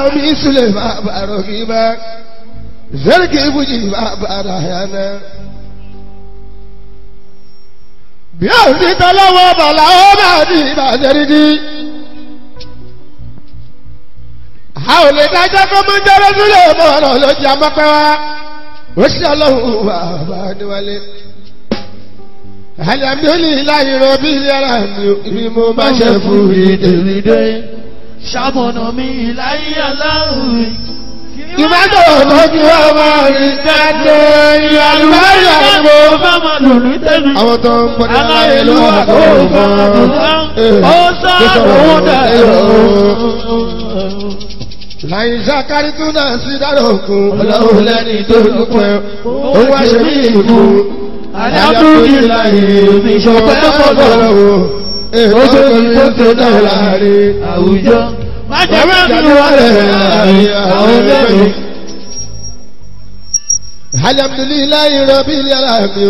Alaumi Sule baba Rogiba, Zarki Buji baba Rahana. Bí a ti tọ́lọ́wọ́ bàlá ó máa di ìbàjẹ́rìdì. A ò lè dájọ́ kó mú jẹ́rẹ́ sílẹ̀ mọ́ ọ̀rọ̀ ló jẹ́ amọ́pẹ́ wá. Ó ṣe ọlọ́run bàbá níwálé. Alhamdulilayi rọ̀bí yàrá mi mo máa ṣe fún ìdèrèdè. Ṣàmọ̀nà mi láyé aláwùí. Ìbádọ̀ lójú ọmọ rí kẹ́kẹ́ ìyàlúwáyà gbogbo. bá máa lò ní tẹ́mi. Àwọn tó ń pọ̀ ní aláyé ló wà tó Ó mọ́. ó sọ̀rọ̀ ó dẹ̀rọ̀. Láyé Zákàrí tún náà sí dára òkun. Ọlọ́run lẹ́ni tó dúpẹ́. Ó wá ṣe mí ìlú. Alhamdulilayi, mi ṣọpẹ́ fọ́lọ́run. Èkó tó ní tó tó náà láàárín. Àwùjọ. Má jẹ́ Ẹ̀wẹ́ mẹ́rin ìdánwò wá rẹ̀ láàárín àwọn mẹ́rin. mi. Alhamdulilayi rọ̀bí aláàbí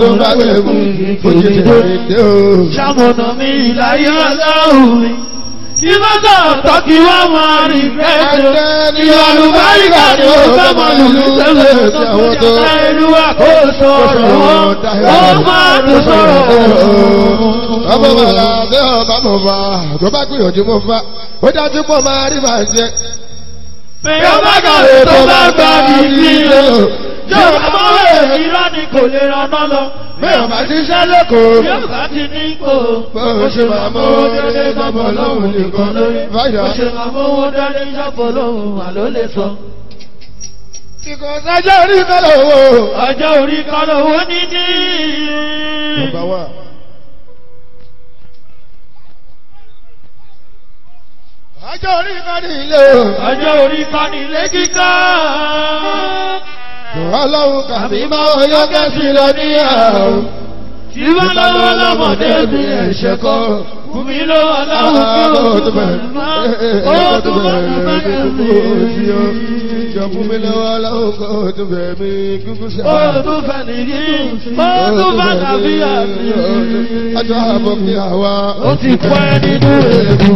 ló bá gbẹ̀gùn òjìdè òjìdè o. Ṣàmọ̀nà mi láyé aláwùí. Kí bá sọ̀ tọ́kí wá máa rí fẹ́ẹ́ Ní alùbáríkà ni ó máa lùlù tí àwọn tó. Ẹlúwà kó sọ̀rọ̀ ó máa tó sọ̀rọ̀. Ọmọ bàlá bí ọba mọ̀ bá tó bá gbìyànjú mọ̀ bá ó dájú pọ̀ máa rí màá jẹ. Ó bá kàwé tó bá gbà ní ilé o, yóò bá rẹ̀ irọ́ ni kò lè rànà lọ. Bí ọba ṣiṣẹ́ lẹ́kọ̀ọ́. Bí ó bá ti ní kò, Bó ṣe máa mọ́ owó délé sọ́pọ̀ lóhùn nìkan lórí. Bó ṣe máa owó délé sọ́pọ̀ lóhùn àló lè sọ. Ìkọ̀sájọ́ orí kọ́lọ̀ owó. Ọjọ́ orí kan lówó níní. Bàbá wa. Ọjọ́ orí kan ní ilé o. Ọjọ́ orí kan ní ilé kíkọ́. Ọlọ́run kàbí máa yọ kẹ́sì lọ ní àrùn. Tí bá lọ́wọ́ lọ́mọdé bí ẹ̀ṣẹ̀ kọ́. Fún mi lọ́wọ́ láwùjọ ó tó bẹ̀rẹ̀. Ó tó bẹ̀rẹ̀ bẹ̀rẹ̀ bí o. Jọ fún mi lọ́wọ́ lọ́wọ́ kó o tún bẹ̀rẹ̀ mi kúkú sí Ó tó fẹ́ nìyí. Ó tó fẹ́ tàbí àbí. Ọjọ́ àbọ̀ fi àwa. Ó ti pẹ́ nínú èèmù.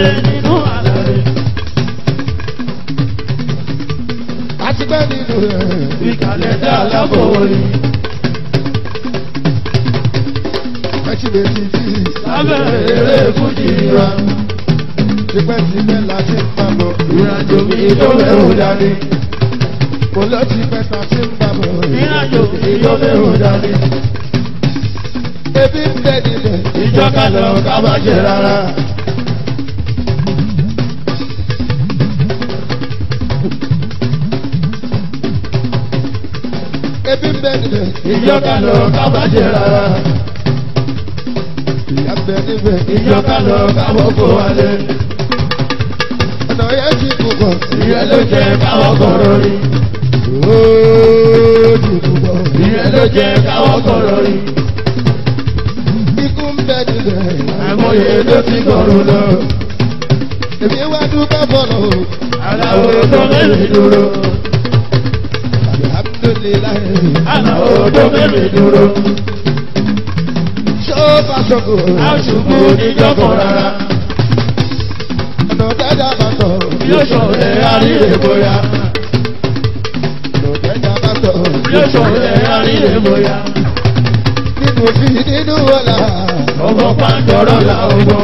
Ìṣọmọdé nínú àlàré. Àti pẹ́ nínú rẹ̀. Ìkàlẹ̀ dá lábòrí. Ẹtí lè ti tí. Lábẹ́ eré fújì wa. Tipẹ́tipẹ́ la ti ń pamọ́. Ìrìnàjò mi tó mẹ́rù dání. Mo lọ ti pẹ́ ta ti ń pamọ́. Ìrìnàjò mi tó mẹ́rù dání. Ebi ń bẹ níbẹ̀. Ìjọ ká lọ ká má jẹ rárá. Níbẹ̀. Ìjọ ká lọ ká má jẹ rárá. Ìyá ń bẹ níbẹ̀. Ìjọ ká lọ ká mọ́kò wálé. Ọ̀nà yẹn ti púpọ̀. Ìyẹn ló jẹ káwọ́ kọ̀rọ̀ rí. Ooo ti púpọ̀. Ìyẹn ló jẹ káwọ́ kọ̀rọ̀ rí. Ikú ń bẹ níbẹ̀. Àìmọye tó ti kọ̀rọ̀ lọ. Èmi wá dúpẹ́ bọ̀lọ̀ o. Aláwo tó mẹ́rin dúró. Alhamdulilayi. Aláwo tó mẹ́rin dúró. Ṣó bá ṣọ́kò. Aṣùkú níjọ́kọ̀ rárá. Ọ̀nà tẹ́jà bá tọ̀. Yóò ṣọ̀rẹ́ àríre bóyá. Ọ̀nà tẹ́jà bá tọ̀. Yóò ṣọ̀rẹ́ àríre bóyá. Nínú fi nínú ọ̀la. Ọmọ pàǹdọ̀rọ̀ là. Ọmọ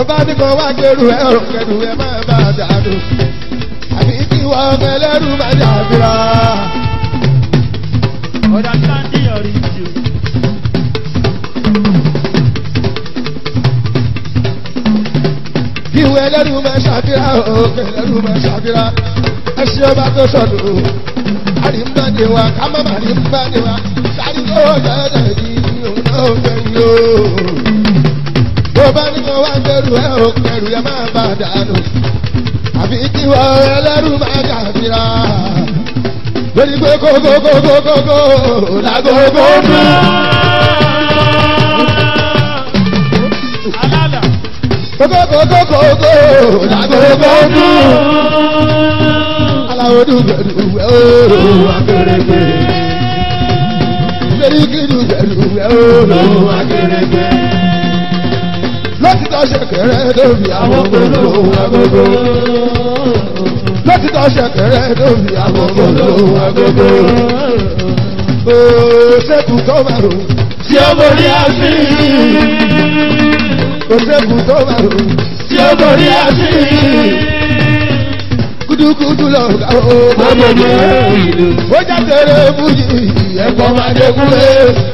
Tó bá ní kó wá gbèrú ẹ ọ̀rọ̀ kẹrù ẹ máa bá dànù. Àbí kí wọ́n ọmọ ẹlẹ́rù máa dàbíra. Ọ̀dà sáńdì ọ̀rí jù. Wọ́n ẹlẹ́rù máa ṣàbíra òkè ẹlẹ́rù máa ṣàbíra. Ẹ ṣe ọba tó sọ̀dọ̀. Àrímbáde wa ká má má rímbáde wa. Sáré tó dẹ́dẹ̀ ní òun náà fẹ́ yó. Tó bá ní kó wá gbèrú ẹ ọ̀rọ̀ kẹrù ẹ máa bá dànù. Àbí kí wọ́n ẹlẹ́rù máa dàbíra. Lórí pé kókókókókókó làgógó dùn. Kókókókókó làgógó dùn. Aláwo dùgbẹ̀dùgbẹ̀ ooo akérègbè. Sẹ́ríkì dùgbẹ̀dùgbẹ̀ ooo akérègbè. Lọ́títọ́ ṣẹ̀kẹ̀rẹ̀ àwọn gbogbo agogo. Lọ́títọ́ ṣẹ̀kẹ̀rẹ̀ àwọn gbogbo agogo. Ooo sẹ́kù tó bá rò. Tí ó borí àṣì. Ooo sẹ́kù tó bá rò. Tí ó borí àṣì. Kudukudu lọ ga ooo. Ó jáde fújì ẹ̀kọ́ máa dé kúlé.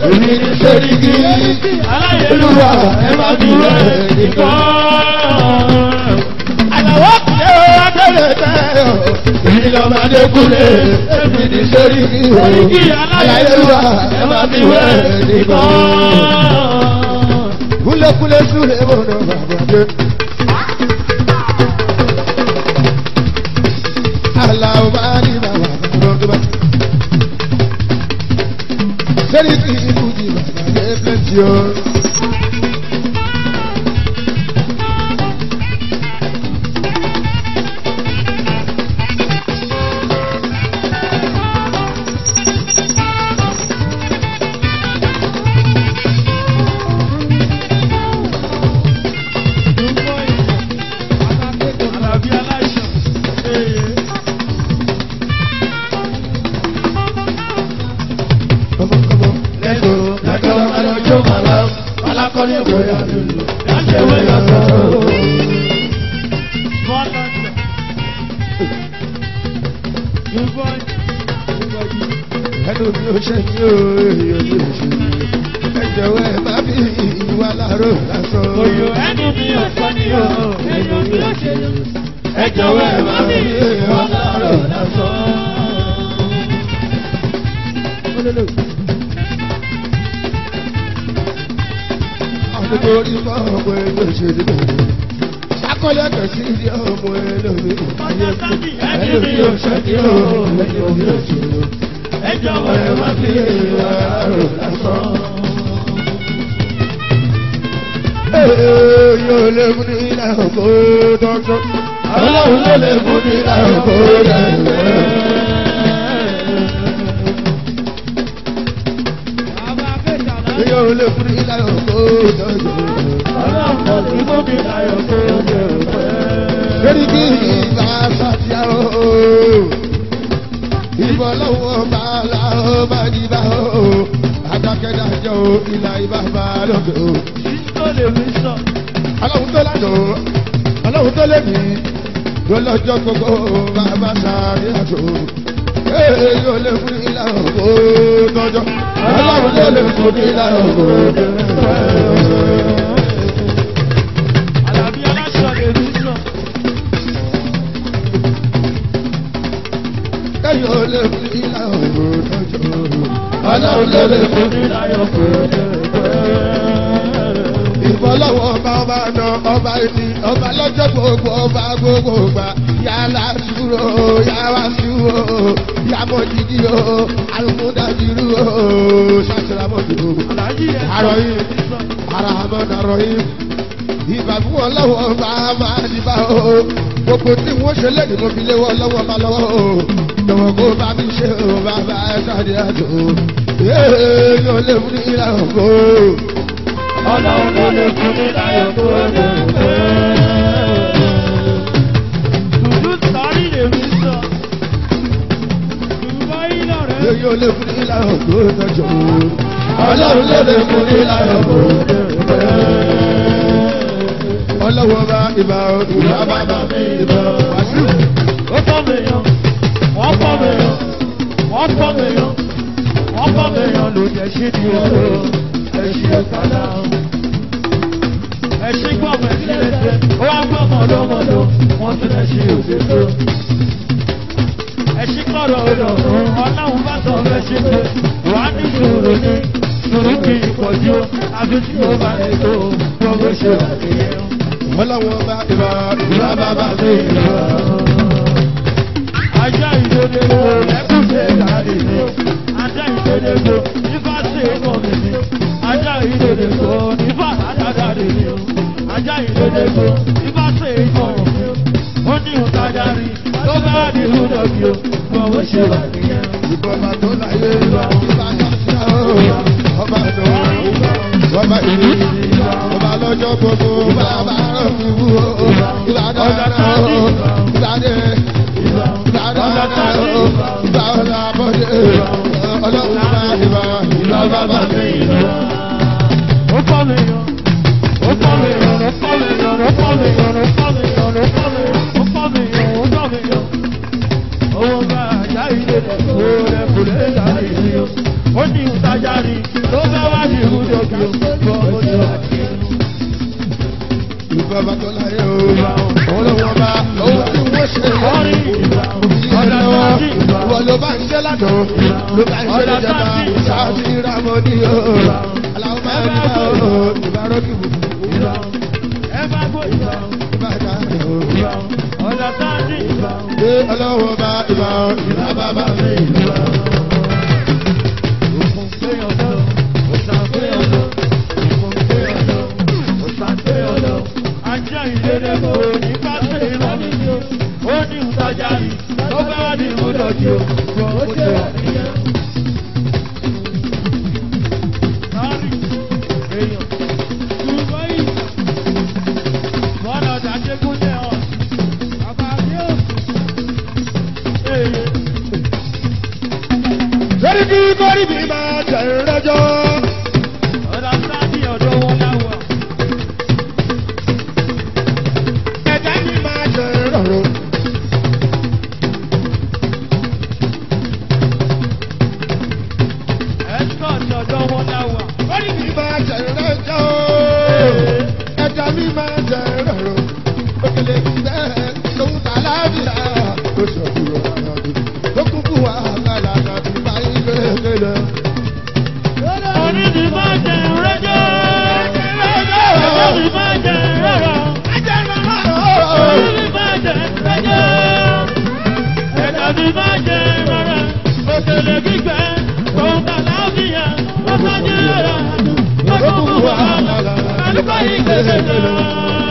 Èmi ní sẹ́ríkì. Aláyélúwà ẹ má bí rẹ̀ nìkan. Àlàwọ̀ kìí ó abẹ́rẹ́ tẹ́ ọ̀. Èmi lọ máa dé kúlé. Èmi ní sẹ́ríkì. Aláyélúwà ẹ má bí rẹ̀ nìkan. Kúlékúlé súlẹ̀ mọ̀nà bàbá dé. Sẹ́ríkì ìbùdí bàbá dé plenty o. Àlàbí lórí bí ìgbà sàdíà o. ìbọn lọ́wọ́ bá láró bá o. adákẹ́dájọ́ ìlà ìbá bá lóde o. tó lè mi sọ. ọlọ́run tó lánàá ọlọ́run tó lè mí lọ́lọ́jọ́ gbogbo bàbá sàdíà tó yóò lè fún ilà ògbó tọjọ. ọlọ́run ló lè fún ilà ògbó tọjọ. Lè fún ilà òkú tọ́jọ́. ọlọ́run ló lè fún ilà òkú ìfọlọ́wọ́ ọba ọba náà ọba ìdí ọba lọ́jọ́ gbogbo ọba gbogbo gbà yàrá dúró yàrá dúró yàmọ̀ dídí o alùpùdàdìrú o àròyìn àràmọ̀dà àròyìn ìbàbú ọlọ́wọ́ ọba máa dìbà o gbogbo tí wọ́n ṣe lẹ́yìn mo fi lé wọ́n lọ́wọ́ bá lọ́wọ́ o jọ̀wọ́ kó bá mi ṣe o bàbá ẹ̀sàdì àjò yéé yóò lè fún ìlà òkú. ọlọ́run ló lè fún ìlà òkú ẹ̀sẹ̀ òkú. Yóò lè fún ìlà òkú ẹ̀sẹ̀ jọ̀wọ́. ọlọ́run ló lè fún ìlà òkú ẹ̀sẹ̀ òkú ọlọ́wọ́ bá ibà ìbá bàbá mi ìbá wàásù. ó tọ́ mi yan pọ̀ mèèyàn, wọ́n pọ̀ mèèyàn, wọ́n pọ̀ mèèyàn ló jẹ́ sí ní owó ẹ̀ṣin ọ̀kadà. Ẹ̀ṣin gbọ́mọ̀ ẹ̀ṣin lẹ́sẹ̀, ó wá gbọ́mọ̀ lọ́mọdọ̀, wọ́n tún ẹ̀ṣin òṣèlú. Ẹ̀ṣin kọ̀rọ̀ ọ̀dọ̀ ọlọ́run bá sọ ẹ̀ṣin pé wà á ní sùúrù ní sùúrù kì í pọ̀jù àfi tí ó bá lè tó gbogbo ṣe wà nìyẹn. Ọlọ́wọ́ bá ìbá ìbá bàbá mi ìbá ìṣèdèbò ẹkún ṣe jáde ní. Ajá ìṣèdèbò nípa ṣe mọ̀ mi ní. Ajá ìṣèdèbò nípa àdájáde ní. Ajá ìṣèdèbò nípa ṣe mọ̀ mi. Ó ní òtajárí tó bá ní ìhùdọ̀bí o, mọ̀ ó ṣe wà nìyẹn. Ìbọ̀mà tó láyé lọ, ìbá ṣáṣá o, ọba tó wà ó bá ọba ìlú ọba lọ́jọ́ gbogbo bàbá òfin wú o, ìbá dára o, ìbá dé. Àbọ̀dé ọlọ́run bá ìbá ìbá bàbá mi ìbá. Ó pọ̀ mi yàn. Ó pọ̀ mi yàn. Ó pọ̀ mi yàn. Ó pọ̀ mi yàn. Ó pọ̀ mi yàn. Ó pọ̀ mi yàn. Ó pọ̀ mi yàn. Ó pọ̀ mi yàn. Owó bá ajá ilé rẹ̀ kó rẹ̀ kó lè dáre sí o. Ó ní ìtajà rí ló bá wá ní ìwúdò bí o. Gbọ́ ó ti wà ní inú. Ìbọ̀mà tó láyé o. Orí ọ̀dà sáàtì. Ìwọ ló bá ń ṣe lánàá, ló bá ń ṣe lọ́jọ́ta, sáàtì rámọ́dí o. Aláwọ̀ máa ń bá o, ìbáròkì wù. Ẹ bá ìgbà. Ìbàdà. Ọ̀dà sáàtì. Ṣé ọlọ́wọ́ bá ìbá ìbá bàbá mi ìbá. Òkun gbé ọ̀dọ́ dọjà mi tó bá wà ní dọ̀jú o. ọ̀gẹ̀dẹ̀ gbígbẹ kọńtà láàbíyà ọ̀sájú rà ọ̀sán fún wàhálà àdúgbò yìí kéré náà.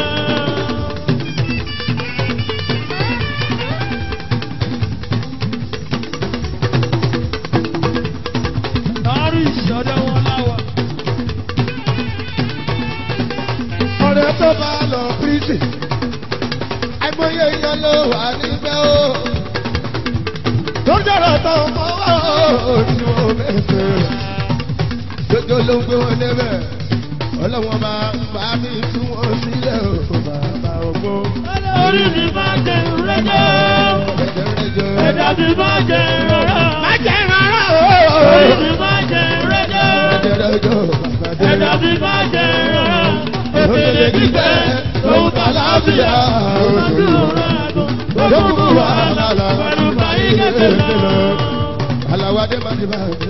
Alawade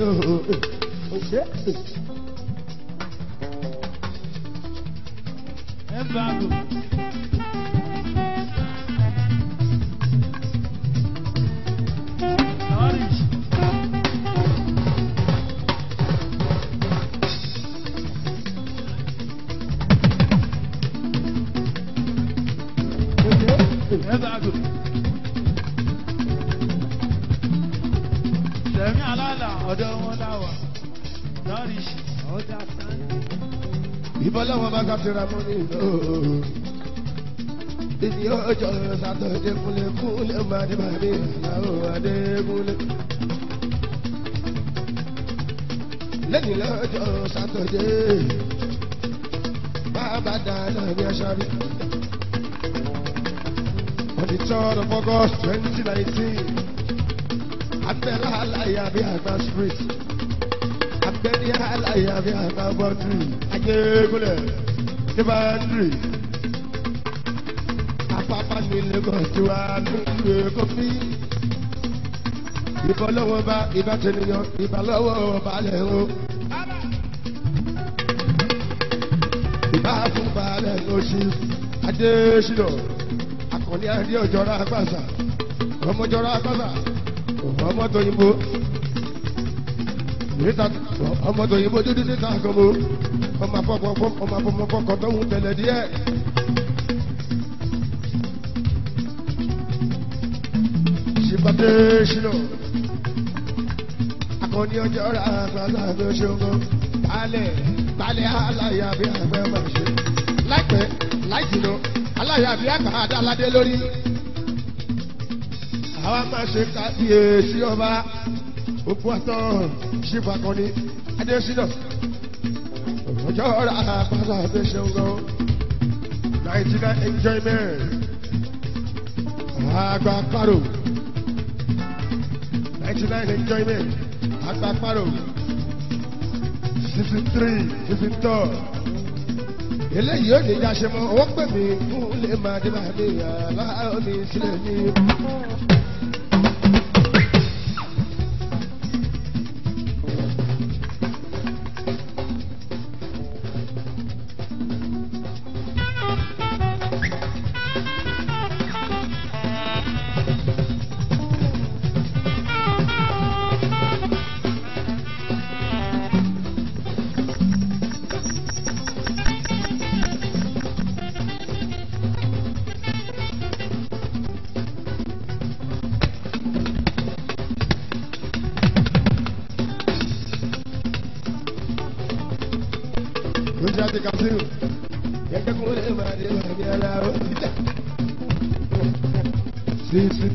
ma di August twenty nineteen, Abẹ́lá Aláya bí àgbà street abẹ́ni aláya bí àgbà bọ́ndìrì ajégúnlẹ̀ ní bọ́ndìrì. Apapa ní Lagos ti wá nílùú Èkó bí. Ìbọn lọ́wọ́ bá ibà tẹniyàn, ìbà lọ́wọ́ balẹ̀ o. Ìbá fún balẹ̀ lóṣù Adéṣínà. Akọ̀ní Adé òjọ́ra àgbàsà. Ọmọjọ́ra àgbàsà. Ọmọ tó yìnbó níta ọmọ tó yìnbó dúdú níta mo ọmọ afọkọ ọmọ afọmọfọkọ tó ń tẹlẹ díẹ̀. ṣìpàdé ṣìnà akọni ọjọ́ rà àgbàlá ló ṣogo balẹ̀ balẹ̀ aláya bí àgbẹ̀ máa ṣe láìpẹ́ láìjìnà aláya bí àgbà adáládé lórí. Àwa máa ṣe kábíyèsí ọba. Òkú àtọ ṣífù akọni adésínà ọjọ́ ra àpàlà àbẹ̀ṣẹ̀ ńgọ́ nàìjíríà enjoyment. Àgbà paro. Nàìjíríà enjoyment. Àgbà paro. Sixty three sixty two. Eléyìí ò ní í dáṣe mọ́. Owó pè fún lè máa dé máa dé aláàbò mi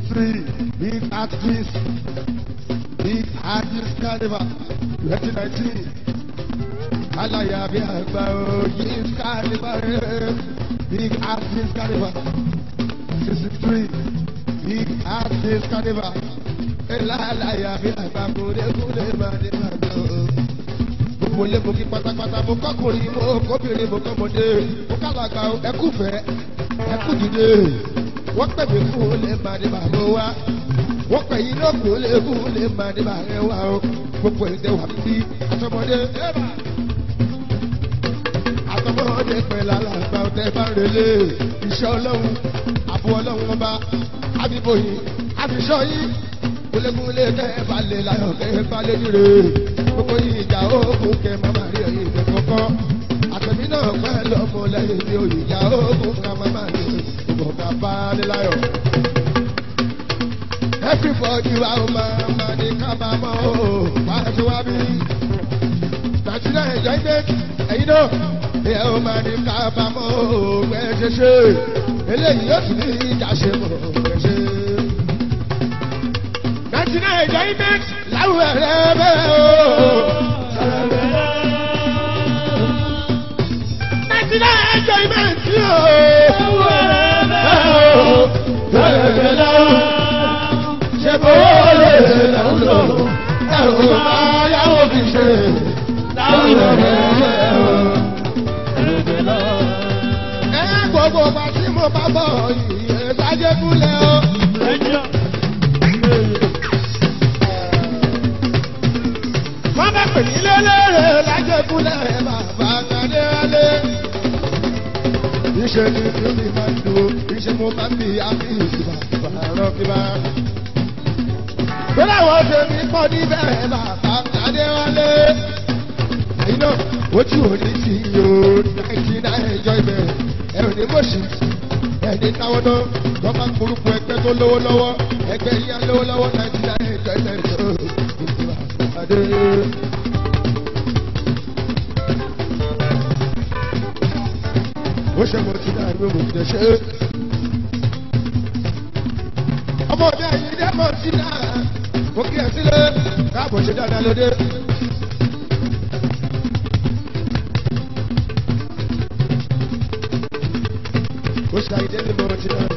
three big artist big artist carnival twenty nineteen alaya bí àgbà òyì carnival big artist carnival sixty three big artist carnival alaya kó lè kó lè máa dé máa dé ó mo lé mo kí pátápátá mo kọkùnrin mo kóbìnrin mo kọ́mọdé mo kálàkà ẹkú fẹ́ ẹkú dìde. Wọ́n pè mí fún olè màdìbà mo wá. Wọ́n pè yín náà kún olè fún olè màdìbà rẹ wá o. Gbogbo èdè wà bí àtọmọdé ẹ̀bà àtọmọdé pẹ̀lú alàgbà ọ̀tẹ̀ bá relé. Iṣẹ́ ọlọ́run àbú ọlọ́run ọba àbíbòyìn àbíṣọ́ yín. Kúlẹ̀kúlẹ̀ kẹ́ ẹ bá lè láyọ̀ kẹ́ ẹ bá lè dire gbogbo yìí ìjà òkun kẹ́ màmá rí ẹ̀yìn ìgbẹ́ kọ́kọ́ àtẹ̀mí náà náà pẹ̀lú ọmọ lẹ́yìn tí òyìnbá ogun ká má ní ìbọn ká bá níláyọ̀. everybody wa ó máa ma ní kábàámọ̀ o wá sí wá bí. nàìjíríà ẹ̀jọ̀ ìgbé ẹ̀yin náà ẹ̀ ó máa ní kábàámọ̀ o ẹ̀ ṣe ṣe eléyìí yóò tún ní ìjà ṣe mọ̀ ẹ̀ ṣe. nàìjíríà ẹ̀jọ̀ ìgbé láwùjọ rẹ̀ bẹ́ẹ̀ o. Nàìjíríà ẹjọ́ ìmọ̀ tí o. Ṣé kò lè lọ́wọ́ ẹ̀rù máa yáwó fi ṣe láwùjọ rẹ̀ o. Ẹ gbogbo ọba tí mo bá bọ̀ yìí ẹ̀ sájẹ́ kúlẹ̀ o. Wọ́n bá pè ní lélẹ́rẹ̀ lájẹ́ Iṣẹ́ ni mi máa ń lo iṣẹ́ mo ń bí àbí ìgbà ìbàrọ̀ kíbá. Bọ́lá àwọn ṣe mi pọ̀ níbẹ̀ bàbá Adéwálé. Náà, ojú òní sí o, náìjí náà ẹjọ́ ibẹ̀. Ẹ̀rù ní mọ̀ṣí, ẹni táwọn náà, wọ́n máa ń korúkọ ẹgbẹ́ tó lówó lọ́wọ́. Ẹgbẹ́ yíyá lówó lọ́wọ́ náìjí náà ẹjọ́ ibẹ̀. Adé. Ó ṣe mo ti ló mo ti ṣe. ọmọ mi ẹ̀yin dẹ́ mọ̀ sí náà mo kí ẹ sílẹ̀ káàbọ̀ ṣe dáadáa lóde. ó ṣe àyídé ní mo ti dáa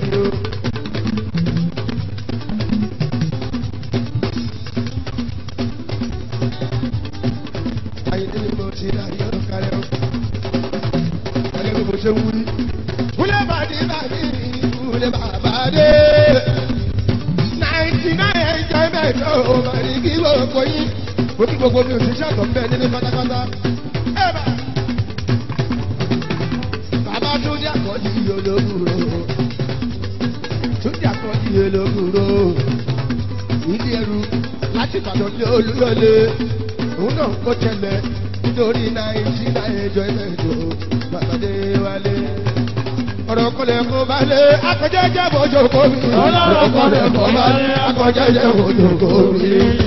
balẹ̀ akọ̀jẹ́jẹ́ bójú kò mi.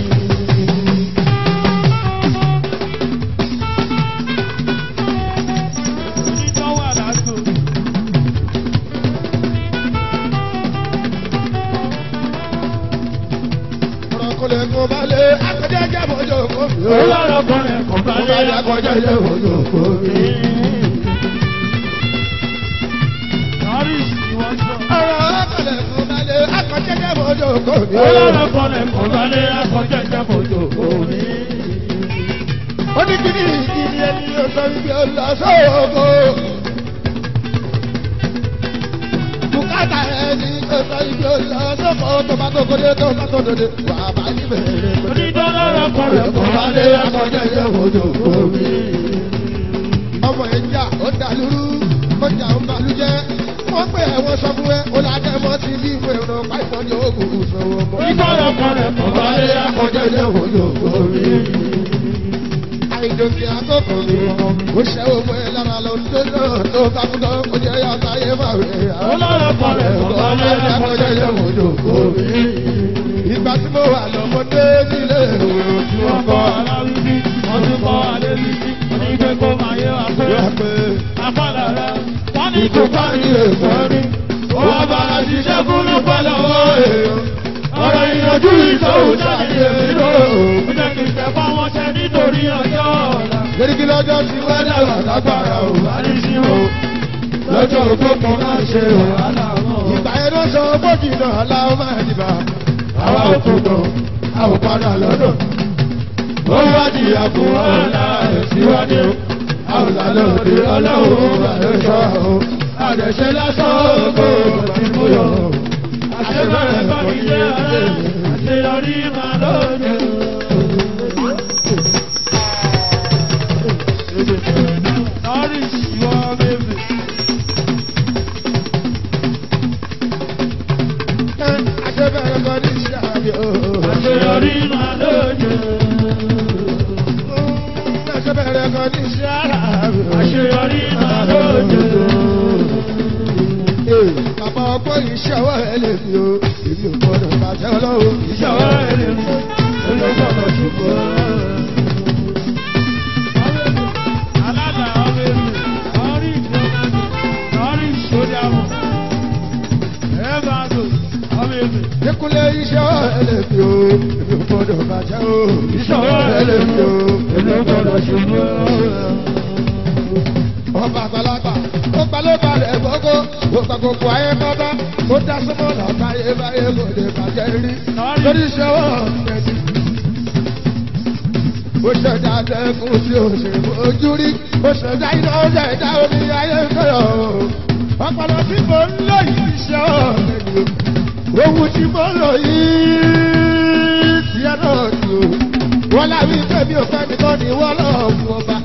Tó bá tó dòde wà á bá ní bẹ̀rẹ̀ pẹ̀lú. Onídọ́lọ́rọ̀ kọlẹ̀ kó balẹ̀ akọ̀jẹ́jẹ́ bójú kò ní. ọmọ ẹja ó dàlúrú ó jà ó balùjẹ wọ́n pè é wọ́n sọ fún ẹ ó ládẹ́ mọ́ ti bí ìwé ìrọ̀ páìpọ̀ ní oògùn ìṣòwò mọ́. Onídọ́lọ́rọ̀ kọlẹ̀ kó balẹ̀ akọ̀jẹ́jẹ́ bójú kò ní. Àìdòkè àkókò mi ó ṣe owó ẹ lára lọ tó bá kú tán ó jẹ́ yàtọ̀ ayé máa rẹ̀ yà. Ọlọ́rọ̀ kọlẹ̀ kó balẹ̀ akọ̀jẹ́jẹ́ bójú kò ní. ìgbà tí mo wà lọ́mọdé nílé ìwé ojú ọkọ̀ kọ́ aláwíbí, wọ́n tún kọ́ alébíbí, wọ́n ní pé kó máa yé wa pé pé afọ́lára. Wọ́n ní kó bá ní èkó rí. Ó wá bára ṣiṣẹ́ fún lọ́pọ̀ lọ́wọ́ èèyàn. Ọ̀rọ̀ ìyànjú ìṣòwò jáde èmi lò. Ó jẹ́ kí n tẹ fáwọn ṣẹ nítorí ọjọ́ ọ̀la. lórí lọ́jọ́ tí wọ́n dàgbà lágbára ò Wà ní sí o. Lọ́jọ́ ògbó kan máa ṣe wàhálà mọ́. ìgbà yẹn ló sọ bójì náà aláwọ̀ máa dìbà. Àwa ò tó tán, a ò padà lọ́dọ̀. Ó wá di àpò ọ̀la ẹ̀síwájú. Àwùlà lòdì ọlọ́run àlọ́ṣọ́ o. Àdẹ̀ṣe lásán ògo ti mú yọ. Àṣebẹ̀rẹ̀ bá mi jẹ́ ọ̀rẹ́. Àṣeyọrí máa lóde. Ìṣe àbí o. Àṣeyọrí máa lóde. Máa ọgbọ́n iṣẹ́ ọwọ́ ẹ lè fi o. Èmi ò gbọ́dọ̀ bàjẹ́ ọlọ́run iṣẹ́ ọwọ́ ẹ lè fi o. Èmi ò gbọ́dọ̀ ṣùgbọ́n. Dékúnlé iṣẹ́ ọwọ́ ẹ lè fi o. Èmi ò gbọ́dọ̀ bàjẹ́ o. Iṣẹ́ ọwọ́ ẹ lè fi o. Èmi ò gbọ́dọ̀ ṣùgbọ́n ọba àgbàlagbà ó gbalẹ́gbà rẹ̀ gbogbo ó gba gbogbo ayé bábá ó dá sọ́mọ́ lọ́ka ayé báyé kò lè bàjẹ́ rí lórí wọn ẹni. ó ṣẹ̀dá lẹ́kùn tí ó ṣe ojú rí ó ṣẹ̀dá iná ó ṣẹ̀dá omi ayé o. ọpọlọ tí mo ń lò yìí ẹni o ohun tí mo lò yìí tiẹ̀ náà o. wọ́n láwí tẹ̀mí ò fẹ́ nìkan ni wọ́n lọ́ọ̀ fún ọba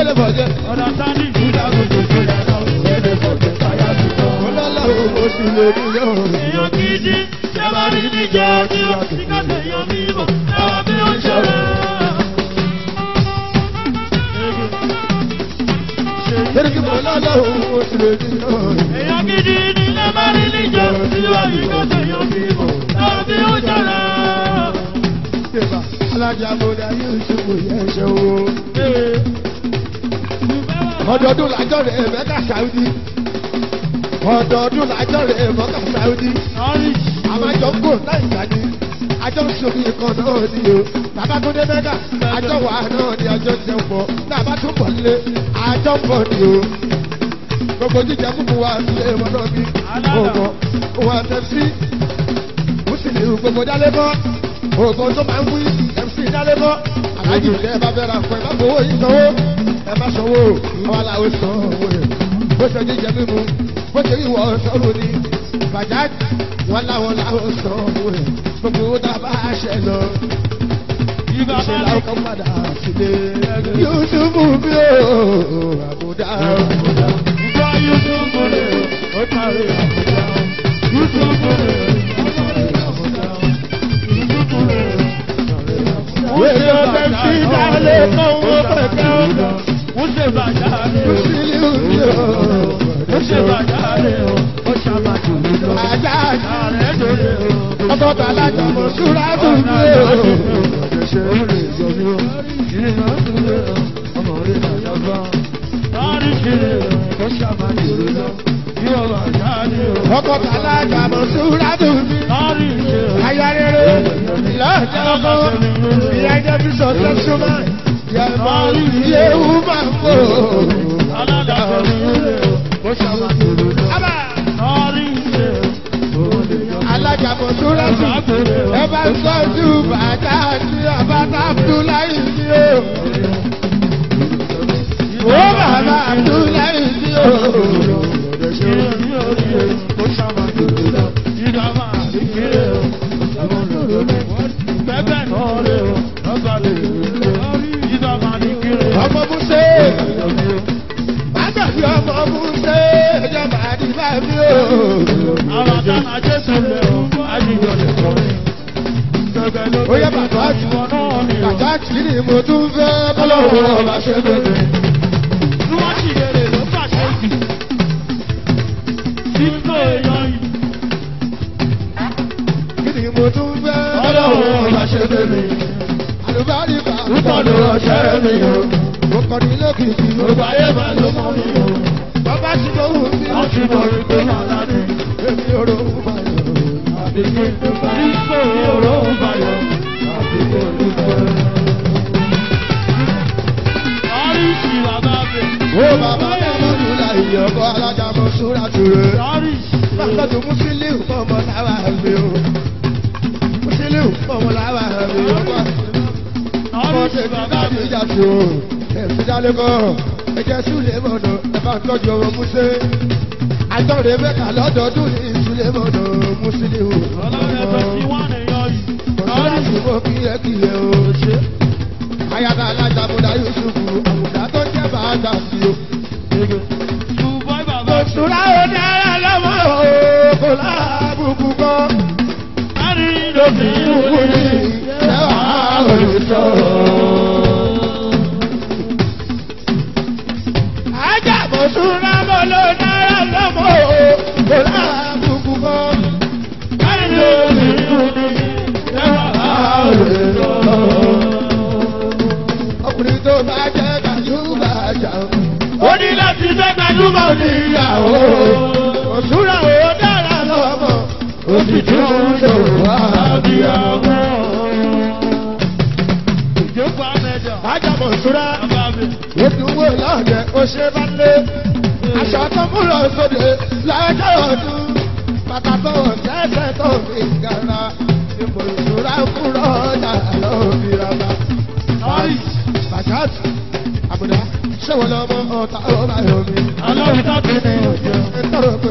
ele bọjẹ. ọ̀dà sani kiblamuti suli ala o ele bọjẹ káyà ti tọ́. ọlọ́lá o mo sì lè ní yóò. èèyàn gidi sábà rí mi jẹ́ ọdún wa sí ká tẹ̀yàn mi mọ̀ ẹwà bí ó ń ṣẹlẹ̀. Erigi mo lọ́lá o mo sì lè ní yóò. èèyàn gidi ni sábà rí mi jẹ́ ọdún wa sí ká tẹ̀yàn mi mọ̀ ẹwà bí ó ń ṣẹlẹ̀. Alájà Bọ́dà Yusufu yẹn ṣe o. Ọdọọdún làjọ rẹ̀ mẹ́ka Sáúdí. Ọdọọdún làjọ rẹ̀ mọ́ka Sáúdí. Àmàjọ kò láì gbàdí. Àjọ sómi kan náà ni o. Dé mẹ́ka. Àjọ wà náà ni àjọ jẹun pọ̀. Pọ̀ nílé. Àjọ pọ̀ ni o. Gbogbo jíjẹ kúkú wa sílé wọn náà bí. Òmò òwò àtẹ̀sí. Mùsùlùmí gbogbo dálé mọ́. Ògùn tó máa ń wí mc dálébọ́ alájì tẹ́ ẹ bá fẹ́ fún ẹ bá fowó yìí sanwó ẹ bá sanwó àwọn aláwọ̀ sanwó rẹ̀. Bó ṣe jíjẹ mímu bó ṣe ìwọ sanwó ni bajaj wọn láwọn láwọn sanwó rẹ̀. Gbogbo bá ṣẹ lọ ìṣe làwọn kan padà sílé. Yusufu bí o àbúdá. àbúdá. Yusufu rẹ̀ ó tàrí àbúdá. Yusufu rẹ̀. Wèrè ọbẹ̀ sí ìdálé kan wọ́n pẹ̀kẹ́ ọ̀dọ̀. Wọ́n o. O. O. O. ọkọ̀ bàlájà mọ̀ ṣúra dùn mí o. Ṣé o lè sọ mí o? Ìrìn náà tún lé o. Ọmọ rẹ̀ lọ́jọ́ bá. Láàrín ṣeré o. Ó o. Dùn mí. O. Ọkọ̀ ìyá jẹ́ bí sẹ́sùmá. Yàrá iye ewu máa láàbùkù kan. Lárí lóbi ìwé. Súnra mọ́ ló dára lọ́mọ o, kò lára kúkú kọ́. Obìnrin ni ẹwà àwòrán lọ. Ọkùnrin tó bá jẹ́ gbajúgbajà o. Ó ní láti fẹ́ gbajúmọ̀ níyàwó. Òṣùrà ó Bájàmọ̀ òṣùrà. Bàbá mi. Ètùwò lọ́dẹ̀ ṣe bá lé. Aṣọ tó mú lọ sóde lọ́jọ́ ọdún. Bàtà tó sẹ́sẹ̀ tó fi gara. Ipò ìṣúra kúrò ọjà ló fi raba. Bàjáàtì, àbùdá, ṣé wọ́n lọ́mọ ọ̀tá ó máa yọ mi? Ọlọ́run tó ti ní òjò. Ìtọ́rọ̀ pé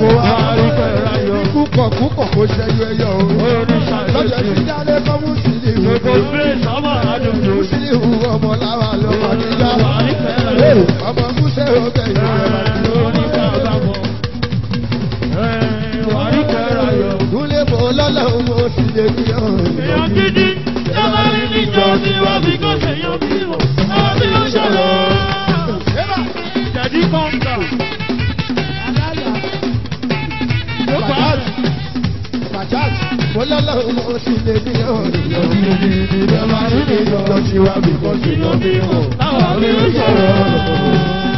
lọ́kọ̀ wa. Kúkọ̀ kúkọ̀ kó ṣẹ́yọ ẹyọ o. Lọ́jọ́ tí dálé kọ́ mú sí ní ìwé. Mú sí ní ìwú ọmọ láwa ló ní yá. Ọmọ Músẹ́ òkè ìwé Gúlé mo lọ́lọ́ mo sì lè fi hàn. Èèyàn gidi, máa rí níjọ́ tí wọ́n mo sì lè fi hàn. Ẹ máa rí mi lọ sí wa bí kò sí lọ bí hàn. Àwọn tí ó ṣọ̀rọ̀.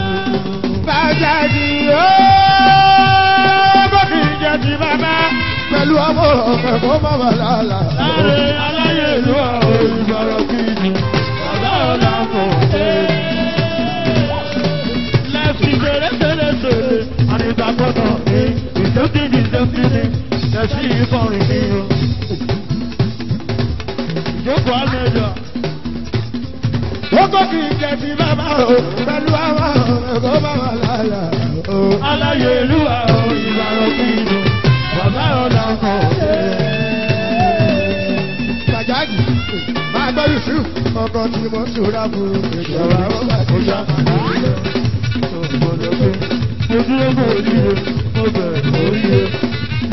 Bàjáàjì ooo bó ti jẹ ti bàbá. Pẹ̀lú ọmọ ọ̀fẹ́ kó má bà lálà. Láàrin aláyé ìlú àwọn olùsọ̀rọ̀ kìíní, ọ̀dọ́ ọ̀la kò ṣe. Lẹ́sìn ṣeré ṣeré ṣeré, ànígbà gbọ́dọ̀ ní ìdókìdì ìdókìdì, lẹ́sìn ìfọ̀rìn ní o. Ìjókòó àmẹ́jọ. Kókó kì í jẹ ti bàbá o. Pẹ̀lú ọmọ ọ̀fẹ́ kó má bà lálà. Aláyé ìlú àwọn olùsọ̀rọ̀ kìíní, ọ̀dọ́ ọ̀la kò ṣe. Bàjáàjì máa gbọ́ Yusuf. Ọkọ̀ tí mo ṣúra fún ìjọba ó bá ti yá. Mo dúró kò líle, mo bẹ̀rẹ̀ kò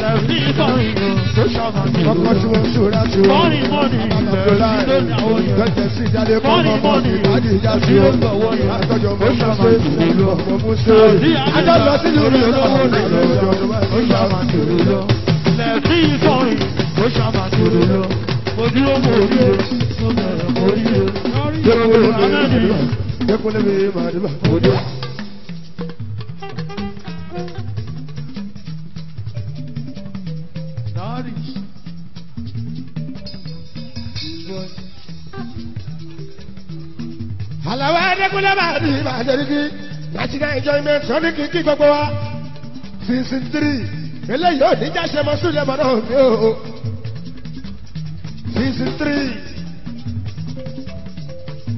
Lẹ́sìn ìfọ̀rìn o, tó ṣàmàtì Ọkọ̀ tí mo ṣúra fún Mọ́nì mọ́nì ìbẹ̀rẹ̀ sí lónìí àwọn yẹn. Gbẹ̀jẹ̀ sí jáde kọ́ ọmọ mọ́nì ìbádìí ìjà sí o. yẹn. Àtọ́jọ́ mọ́ ṣàmàtì ṣe lò. ọmọ mú ṣe. Sàdí Ajọ́ lọ sí ìlú olówó lọ́wọ́ lè lọ lọ. Ó ṣàmàtì lò. Lẹ́sìn ìfọ̀rìn, ó ṣàmàtì lò. Mo dúró kò líle, mo bẹ̀rẹ̀ kò líle. Ìrọ̀wọ̀ àmẹ́ni. Yẹ́kúnlé mi máa ní ìbàdàn ní National Enjoyment Sọ́ni kìkì gbogbo wa. Season three eléyìí ò ní jáṣe mọ́ sílẹ̀ mọ́ náà mi ò. Season three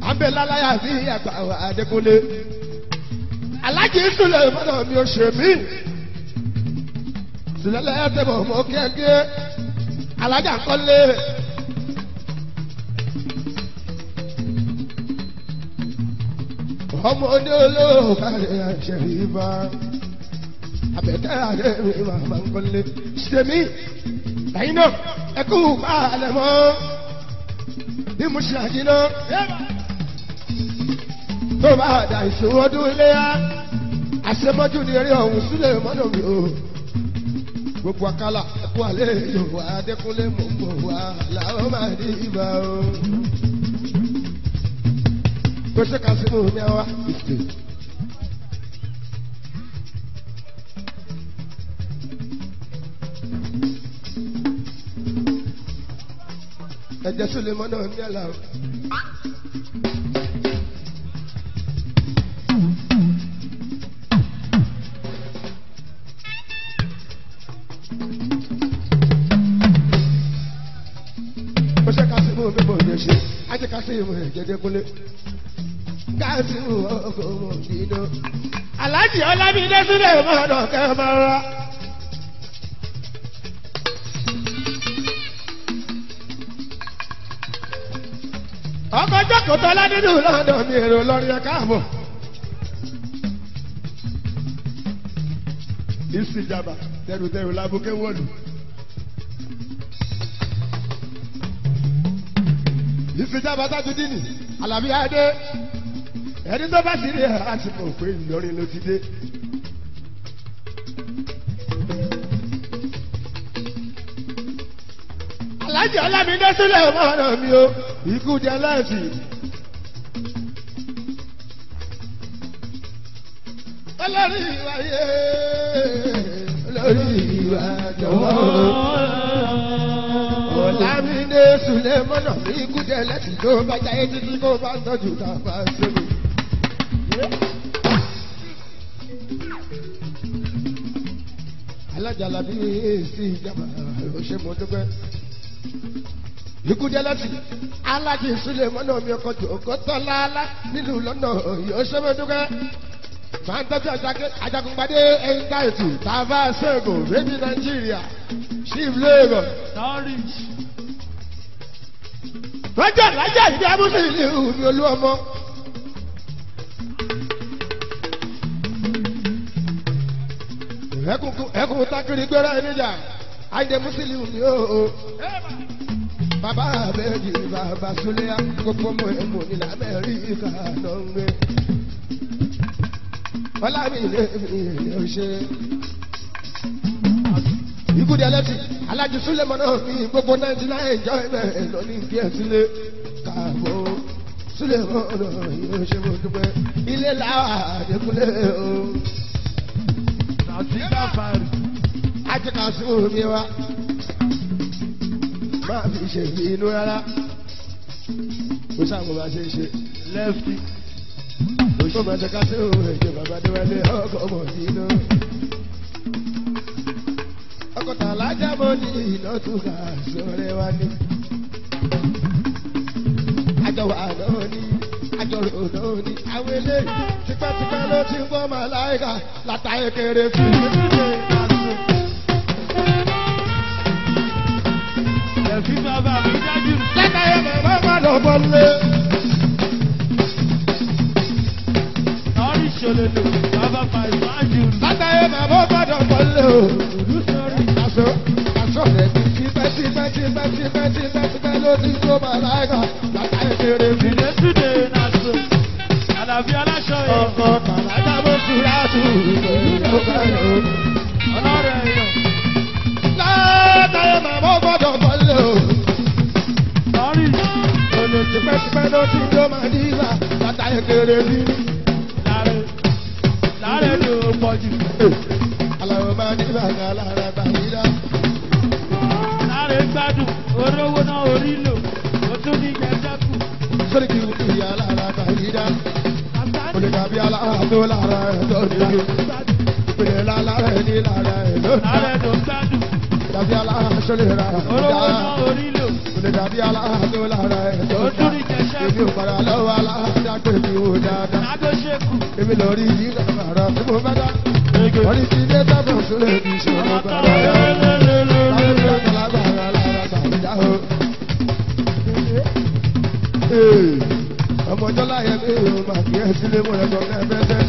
abẹ́láláyà ní àgbà Adékúnlé. Alájí Súlẹ̀ mọ́ náà mi ò ṣe mí. Sílẹ̀ lẹ́yìn tẹ̀mọ̀ mọ́ kíákíá. Alájà kọ́lé. Ọmọ ní olóòkàrẹ àṣẹríba àbẹ̀tẹ̀ àrẹ mi màmá ń kọ́lé. Ṣèmí ẹ̀yin náà ẹkú bàálẹ̀ mọ́. Bí mo ṣe àjìnà tó bá dà ìṣòro ọdún léyà àṣemọ́jú ni eré ọ̀hún sílẹ̀ mọ́nà mi o. Gbogbo akálà ẹkú àlẹ́ yorùbá adékúnlé mọ̀ mọ̀ wá. Làwọn máa ní ibà o tó ṣe ká sínú omi àwa ìpè. ẹ̀jẹ̀ náà ní tó ṣe ká sínú omi bò ní ṣe á ká sí ìmọ̀ ẹ̀jẹ̀ dẹ́kunlé. Káàsì ọkọ̀ òdìdó. aláàjì ọlábídé sílẹ̀ mọ́nà kẹ́mọ́ra. ọkọ̀ jókòó tọ́lá nínú lọ́dọ̀ mi èrò lọ́rin ẹ̀ka àbọ̀. ìsìjàmbá tẹrùtẹrù lábùkẹ́ wọ̀lú. ìsìjàmbá sájúdínì alábí adé ẹni tó bá sì rí ẹ láti mọ̀ pé ìlọrin ló ti dé. alájọ ọlámídé sílẹ̀ mọ́ra mi o ikú jẹ láti. olórí ìwà yé olórí ìwà jọ̀wọ́ ọlámídé sílẹ̀ mi ikú jẹ láti tó bá jáyé títí kó bá tọ́jú tá a bá sẹ́nu. Alájàlá bí èsì ìjàmbá òṣèmọ̀ dúpẹ́ ikú jẹlẹsì alájí sílẹ̀ mọ́nà mi ọkọ̀ jòkó tọ́láàlá nílùú lọ́nà ṣẹ́fẹ́ dúkẹ́ máa ń tọ́jú ajagunpadé ẹ̀ńtáìtì tàbá ṣẹ́gun bébí nàìjíríà chief lagos. lọ́jọ́ ìlàjà ìdí abúlé ìlú mi olú ọmọ. Ẹkùn takiri gbéra ẹni jà àìdè mùsùlùmí ó bàbá àbẹ́jì bàbá súlẹ̀ gbogbo ọmọ ẹ̀mọ́ ní lamẹ́ríkà ló ń gbé. ọlámi ilé mi ò ṣe. ikúdi ẹlẹ́tì alájú súlẹ̀ mọ́ náà fi gbogbo náìjí náà ẹ̀jọ́ ẹ̀mẹ́ lọ ní kí ẹ̀ sílé káàbọ̀ súlẹ̀ mọ́ náà yóò ṣe mo dúpẹ́ ilé làwọn àdékúnlé o. àti káfàárì. àti kàṣù mi wá máa fi ṣe inú rárá ó sáwọn máa ṣe ń ṣe lẹ́fì. ó máa ṣe ká sí òun èdè bàbá déwálé ọkọ̀ ọmọ nínú. ọkọ̀ tààlà jábọ̀ ní tó kà sọ̀rẹ́ wá ní. àjọ wà náà ní àjọ rò náà ní àwọn eléyìí tipẹ́tipẹ́ ló ti ń gbọ́ màláìka látàrí kéré fún mi. lẹ́fì bàbá mi dájú. látàrí màmá má lọ bọ́lé. lọ́rí ìṣòlélò bàbá fàìmáàjù. látàrí màmá gbọ́dọ̀ bọ́lé o. ìlú sọ́rí. Aṣọ aṣọ rẹ̀ ti tipẹ́ tipẹ́ tipẹ́ tipẹ́ tipẹ́ tipẹ́ ló ti tó màláìka látàrí kéré fún mi. Àlàbí aláṣọ yẹn. ọkọ̀ tàbátà bó ṣúra tù ló bá lò. ọlọ́rẹ̀ èèyàn. látàrí màmá gbọ́dọ̀ bọ́lé o. lọ́rí Olè tipẹ́tipẹ́ ló ti tó màdìgbà látàrí kéré fún mi. láre. láre ni ó pọ̀ jù. Àlàó máa ní bàgà lára bàyídá. láre gbádùn orówó náà orí lò. ó tún ní jẹjẹkù. Sórí kí wùdú ìyá lára bàyídá. Olè dàbí tó lára ẹ̀ lọ́dún. Ìpìlẹ̀ lára ẹ̀ ní lára ẹ̀ lọ́dún. láre ló gbádùn. Dàbí alára sólè ra orówó ìyá. náà orí lò. Olè dàbí tó lára ẹ̀ lọ́dún. tún ní jẹjẹkù. Èmi ò padà lọ́wọ́ alára dápẹ́ mi wò dáadáa. Nàdó ṣekù. Èmi lọ rí yìí náà àrà tí mo bá dá. Wọ́n ní ti dé sábà sólè ní ìṣòro bàbá yẹn. Ọmọjọ́ láyé mi ò máa kí ẹ sílé mọ́ ẹ̀gbọ́n mẹ́fẹ́fẹ́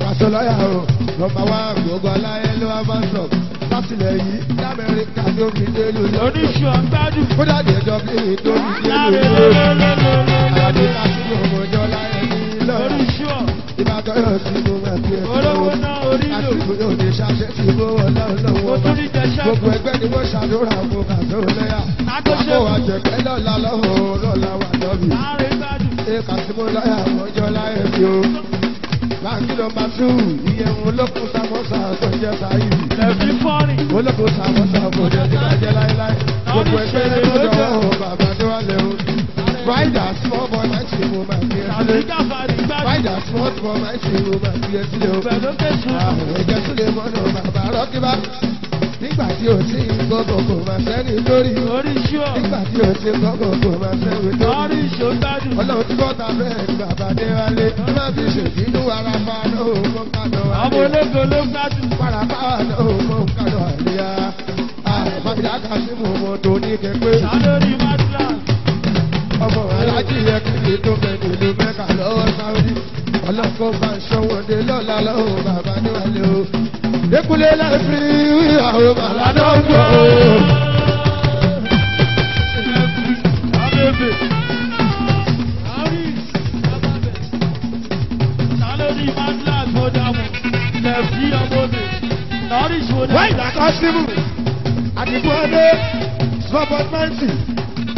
pàṣẹ lọ́yà o lọ́mọ wa gbogbo aláyé ló wá máa ń sọ lásìlẹ̀ yìí lamẹ́ríkà tó fi dé lù lọ. Oníṣu ọ̀gbádùn. kódà jẹjọ bí tó fi dé lù Láre lọ. lélelélelélele. àyàdé kásìlò ọmọjọ́ láyé mi lọ́yà. Oníṣu ọ̀. ìbátan yóò sí mo máa kí ẹ sílé Olówó náà orí lò. àsìkò yóò ní ṣàṣẹ tí mo wọ̀ lọ́wọ́ Ó tún ní jẹṣẹ́. gbogbo ẹgbẹ́ ni wọ́n ṣàdúrà fún kàtó lẹ́yà. Nàdó Àpò Ṣé kàtímọ́ láyà mọ́jọ́ láyé mi o? Báńkì nọmba tù ìyẹn olókùn sàmọ́sà tó jẹ́ sáyì. Lẹ̀fí fọ́rin. Olókùn sàmọ́sà kò jẹ́ ti bàjẹ́ láéláé. Gbogbo ẹgbẹ́ ní kó dọ̀wọ́ bàbá wà lẹ́wọ̀. Fáìdà small boy máa ṣe mo máa fi ẹ Tàbí sílẹ̀. káfàrí gbádùn. Fáìdà small boy máa ṣe mo máa fi ẹ sílẹ̀ o. Àwọn ẹ̀jẹ̀ sílẹ̀ mọ́nà bàbá rọ́kíbá. Nígbà tí o ti gbogbo kò máa sẹ́ni lórí. Oríṣi ọ̀. Nígbà tí o ti gbogbo kò máa sẹ́ni lórí. Oríṣi tó gbádùn. ọlọ́run tí bọ́ta bẹ́ẹ̀ ni bàbá dé wálé má fi ṣèbínú ara náà ó mọ́ Ọmọ wálé ológo ló gbádùn. parapáwa náà ó mọ́ kánú àlíyá àbábíyá kásímù mo tó ní Sálórí Matlas. ọmọ alájí yẹ kí tó bẹ nílùú mẹ́ka lọ́wọ́ sáwọ́dí ọlọ́kọ́ bá ṣọwọ́dé lọ́la lọ́wọ́ bàbá ní wálé o dẹ́kunlé láìpẹ́ àwọn bàbá náà gbọ́ o. Abebe. Ari. Ababe. Sálórí Matlas mo dàmú. Lẹ̀fí ọmọdé. Nourish mo dàmú. wáyé dàkọ́ símù àdìgbò ọdẹ ninety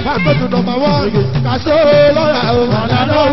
fàgbọ́dù nọmba wọ́n kàṣó lọ́ra o bàbá náà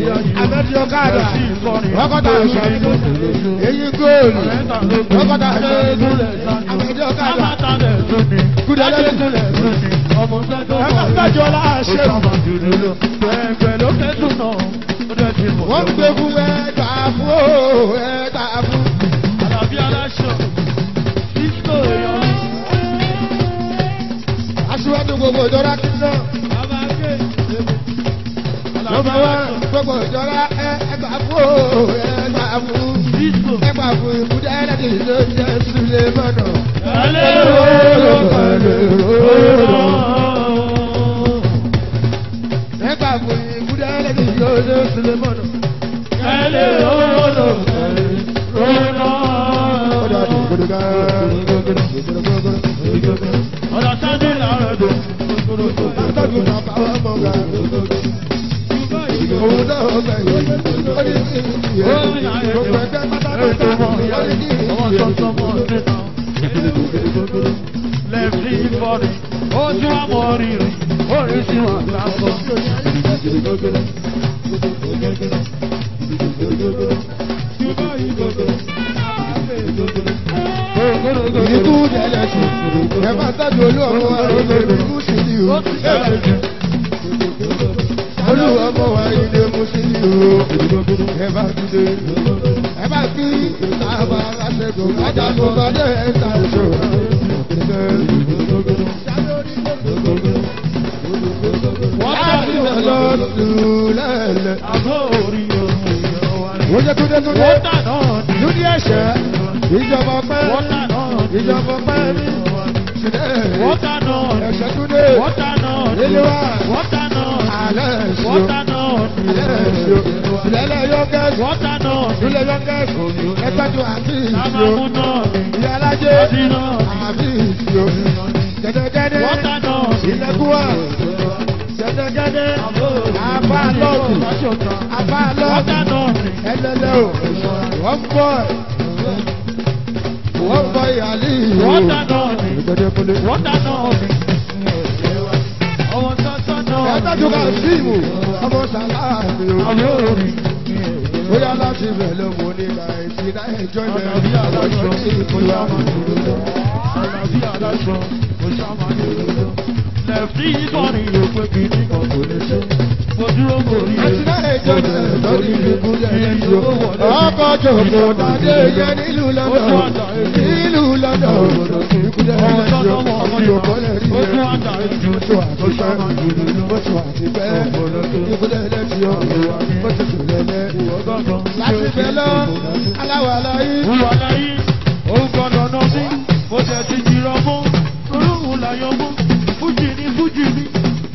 lẹ́nu. Abẹ́ẹ̀dì ọ̀kadà. Ọkọ̀tà àṣà. Èyí góòlù. Ọkọ̀tà àṣà. Abẹ́ẹ̀dì ọ̀kadà. Kúdẹ̀ lẹ́nu. Ẹ bá tọ́jú ọlá àṣẹ. Wọ́n gbé fún ẹgbà fún ẹgbà fún. Aṣíwájú gbogbo ìjọra kí náà. Lọ́ba wá gbogbo ìjọra ẹgbà fún ó ẹgbà fún. Ẹgbà fún ìkúdẹ́ ẹlẹ́dì ló jẹ́ sílé mọ́nà. Ẹgbà fún ìkúdẹ́ ẹlẹ́dì ló jẹ́ sílé mọ́nà. Ọ̀dà àdìgbòdò ká. Ọ̀dà sáńdé làárọ̀ dùn. Bàbá wa mọ̀ ga. Òun náà bẹ̀ yìí. Ó ní kí n yẹ. Gbogbo ẹgbẹ́ pátápátá. Ó ní kí n yẹ. Lẹ́fí bọ́ọ̀lì, ojú àmọ́ rírì, orí sí wà lápọ̀. Ìdíkú jẹ́lẹ̀ sí. Ẹ máa tọ́jú olú ọmọ wa ilé ìdíkú sí ni o. Olú ọmọ wa ilé mú sí o. Ẹ bá ti dé. Ẹ bá kí ìtàbà aṣẹ́gun ajagun bá dé ẹ̀ta ìṣó. Láti wọ̀ lọ lulẹ̀. Àgọ́ orí ohun ìyọ̀ wa ni. Wọ́n jẹ́ túndé túndé. Wọ́tà náà ni. Lúdí ẹ̀ṣẹ̀. Ìjọba pẹ́. Wọ́tà náà ni. Ìjọba pẹ́ náà ni. Ẹ̀ṣẹ̀ túndé. Wọ́tà náà ni. Ilé wa. Ẹ̀ṣẹ̀. Wọ́tà náà ni. Ìlẹ́lẹ̀ yọ́gẹ́sì. Wọ́tà náà ni. Ilé yọ́gẹ́sì. Ẹgbẹ́jú ni. Àbí ìṣó. Gẹ́gẹ́gẹ́dẹ́. Wọ́tà náà ni. Ilẹ̀kùwà. Gẹ́gẹ́gẹ́dẹ́. Àbá lọ́ọ̀kì. Àbá náà ni. Ẹlẹ́lẹ́ o. boy ali. Wọ́n dáná mi. ìgbẹ́dẹ́kúnlé. Wọ́n ẹ tọ́jú ká síìmù ọmọ sàlámì o. Àmì òrì. bóyá láti bẹ̀rẹ̀ mo ní ẹjọ́ Ọ̀nà ìbẹ̀rẹ̀ bí aláṣọ. ní ìpínlẹ̀ Ọ̀nà bí aláṣọ. Oṣàmà ní òdodo. Lẹ̀fí ìkọ́ni yóò pé kí ní kan kò lè ṣe. Mo dúró mo rí àti náà ẹjọ́ ìbẹ̀rẹ̀ lórí ìpínlẹ̀ ẹjọ́ ọkọ̀ jòkó tàdé yẹn nílùú lọ́dọ̀ nílùú lọ́dọ̀ òdòdó ìpínlẹ̀ ẹjọ́ ọmọ yòókọ́ lẹ̀ rí Ó tún yẹn. àgbà ìjù. Oṣù àti pẹ́, oṣù àti pẹ́, ìpínlẹ̀ ẹlẹ́tìọ́, oṣù tó lẹ́lẹ́. Láti fẹ́ lọ, aláwọ̀ aláyé. Wúwa láyé, òun gbọ́dọ̀ náà sí, mo tẹ̀ ti jìrọ̀ mọ́, olóhùn láyọ̀ mọ́,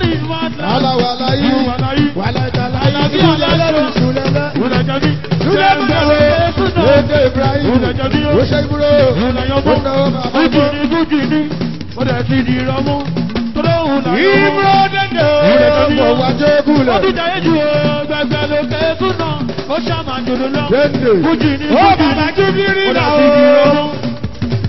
Gbogbo sálárì wà láyé. Aláwọ̀ aláyé. Wúwa láyé. Wà láyé ta láyé. Àlàbí Ikú aláṣọ. dẹ́lẹ̀ oṣù lẹ́lẹ́. Ìrẹ̀jẹ̀ bí, Túndé Múnáwó. Lóde Ibrahim. Ó ṣe ìbúrò. Ó náwó bàbá Fújì bọ́. ní fújì ní, ó dẹ̀ ti di ìrọ̀mú, tó lóhùn mọ́. Ìbúrò dẹ́dẹ̀. Mo wá jẹ́ Ó kúlẹ̀. ti jayé ju gbẹgbẹ lókè tún náà, ó ṣàmà jòdò lọ. Dẹ́dẹ̀. Fújì ní Ó fújì bàbá ní, Jíbí rí ó náà ti di o. ìrọ̀mú. Ó ó. Ó Ó ó dẹ̀ ti di ìrọ̀mú.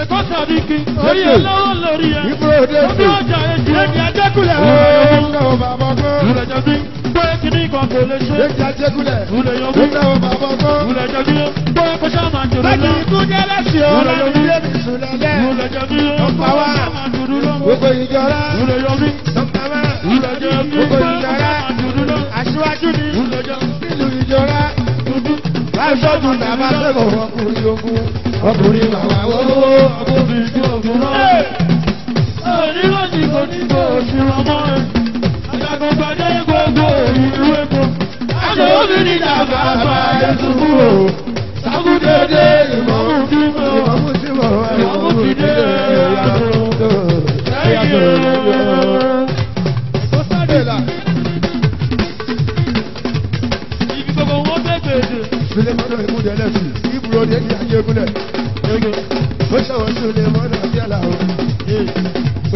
Èkó sàdíkì, orí olówó lórí ẹ̀. Ó bí dẹ́dẹ̀. ó jayé ju Èdè ajẹ́kulẹ̀. Láyọ̀ Ó náwó bàbá bọ́. Òun lọ́jọ́ bí, pé kíní kan kò lè ṣe. Èdè ajẹ́kulẹ̀. Lè yọ bí. náwó bàbá bọ́. Òun lọ́jọ́ bí, pé kó ṣàmà jòdò Láti lọ. ikú dẹ́lẹ̀ sí o. Láti mi sùn lẹ́lẹ́. Òun lọ́jọ́ bí, Ọ̀pá wa. Gbogbo ìjọra. Lè yọ bí. Ọ̀pá wa. Bí, Gbogbo ìjọra. Aṣíwájú ni. Nílùú ìjọra. Láìsọ́jú bàbá sẹ́kọ̀ọ́ ọkùnrin ogun. Ọkùnrin bàbá owó. ọkùnrin tí ògùn náà. Onílọ́sì kò ní kò sí ọmọ rẹ̀. Àjàgbọ̀gbàdé gbogbo ìlú Èkó. Àjọ obìnrin ìjàmbá bá Jésù kúrò. Sábúdédé ìmọ̀mú tí mo. Ìmọ̀mú tí mo. Ìmọ̀mú ti dé. Ó gbèdè. Sulemọ́nà ìmúdẹ́lẹ̀ sí. Ibùdó ní ẹni ajégúnlẹ̀. Ó ṣàwọn Sulemọ́nà bí àlà o.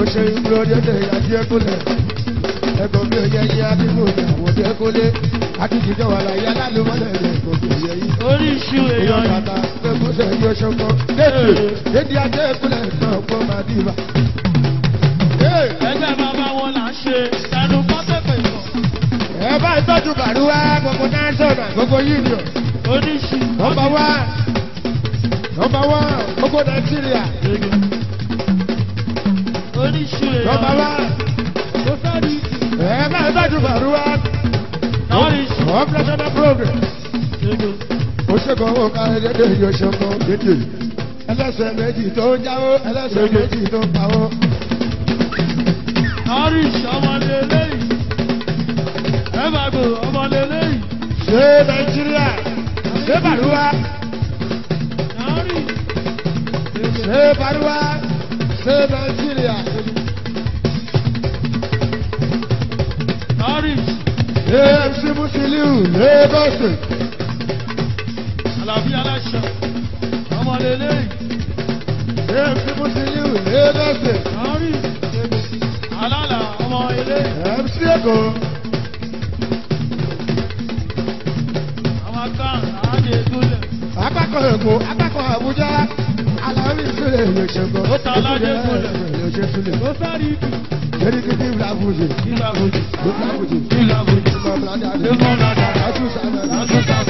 Ó ṣe ibùdó ní ẹni ajégúnlẹ̀. Ẹ̀gbọ́n mi ò yẹ yẹ ní àwọn Dẹ́kúnlé. Akíkíjọ́ wà láyé alálùmọ́lẹ̀ rẹ̀ kò kò yẹ yí. Orí iṣu Èèyàn èèyàn tàtà pẹ́kúnṣẹ́ yóò ṣọkọ. Dédé dédé ajégúnlẹ̀ náà gbọ́ máa dìbà. ẹgbẹ́ bàbá wọn là ń ṣe. Ẹnu pọ́tẹ́pẹ̀ ìbọn. Ẹ bá ìtọ́jú bàrúwá gbogbo náà sọ̀rọ̀ gbogbo yìí ni ọ̀. Oníṣu. Nọmba wá. Nọmba wá. Gbogbo Nàìjíríà. Oníṣu Nọmba èèyàn. wá. Sáré. Ẹ bá ìtọ́jú bàrúwá. Oríṣi. Operational program. Ṣèkọ̀ owó kárí dédé yóò ṣọkọ dédé. Ẹlẹ́sẹ̀ méjì tó ń jáwó, ẹlẹ́sẹ̀ méjì tó ń pawó. Oríṣi ọmọ lélẹ́yìí. Ẹ bá gbò ọmọ lélẹ́yìí. Ṣé Nàìjíríà? Ṣé bàrúwá? Ṣé bàrúwá? Ṣé Nàìjíríà? MC Musiliu Lagos? Àlàbí aláṣọ. Ọmọ lélẹ́yìí. Ṣé MC Musiliu Lagos? Alálà ọmọ eléyìí. MC Èkó. Apákan Èkó, apákan Àbújá. Alárí Súlẹ̀ ló ṣe gbọ́. Ó ta. Ló ṣe Súlẹ̀. Ó sáré ìdù. Ṣéríkìtì Ìlàbùjì. Ìlàbùjì. Ìlàbùjì. Ìlàbùjì. Ìmọ̀ Bùrọ̀dá. Ìmọ̀ Bùrọ̀dá. Àtúnṣàmẹ̀. Àtúnṣàmẹ̀. Àtúnkúrò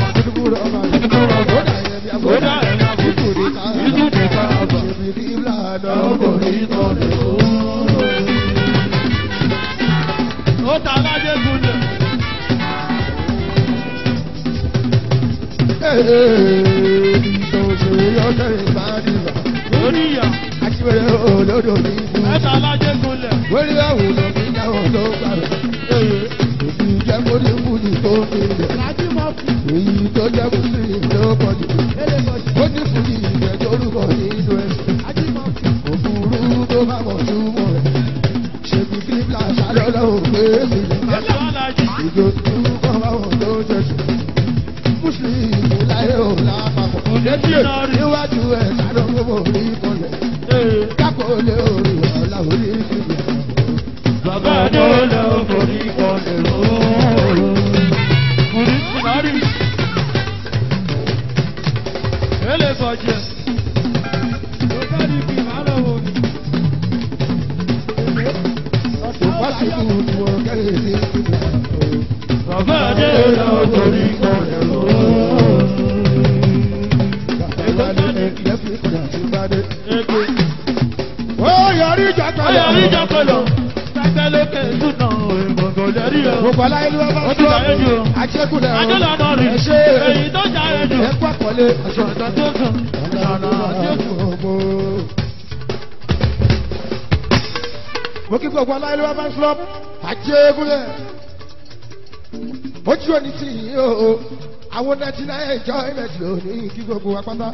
enjoyment ló ní kí gbogbo wa pátá.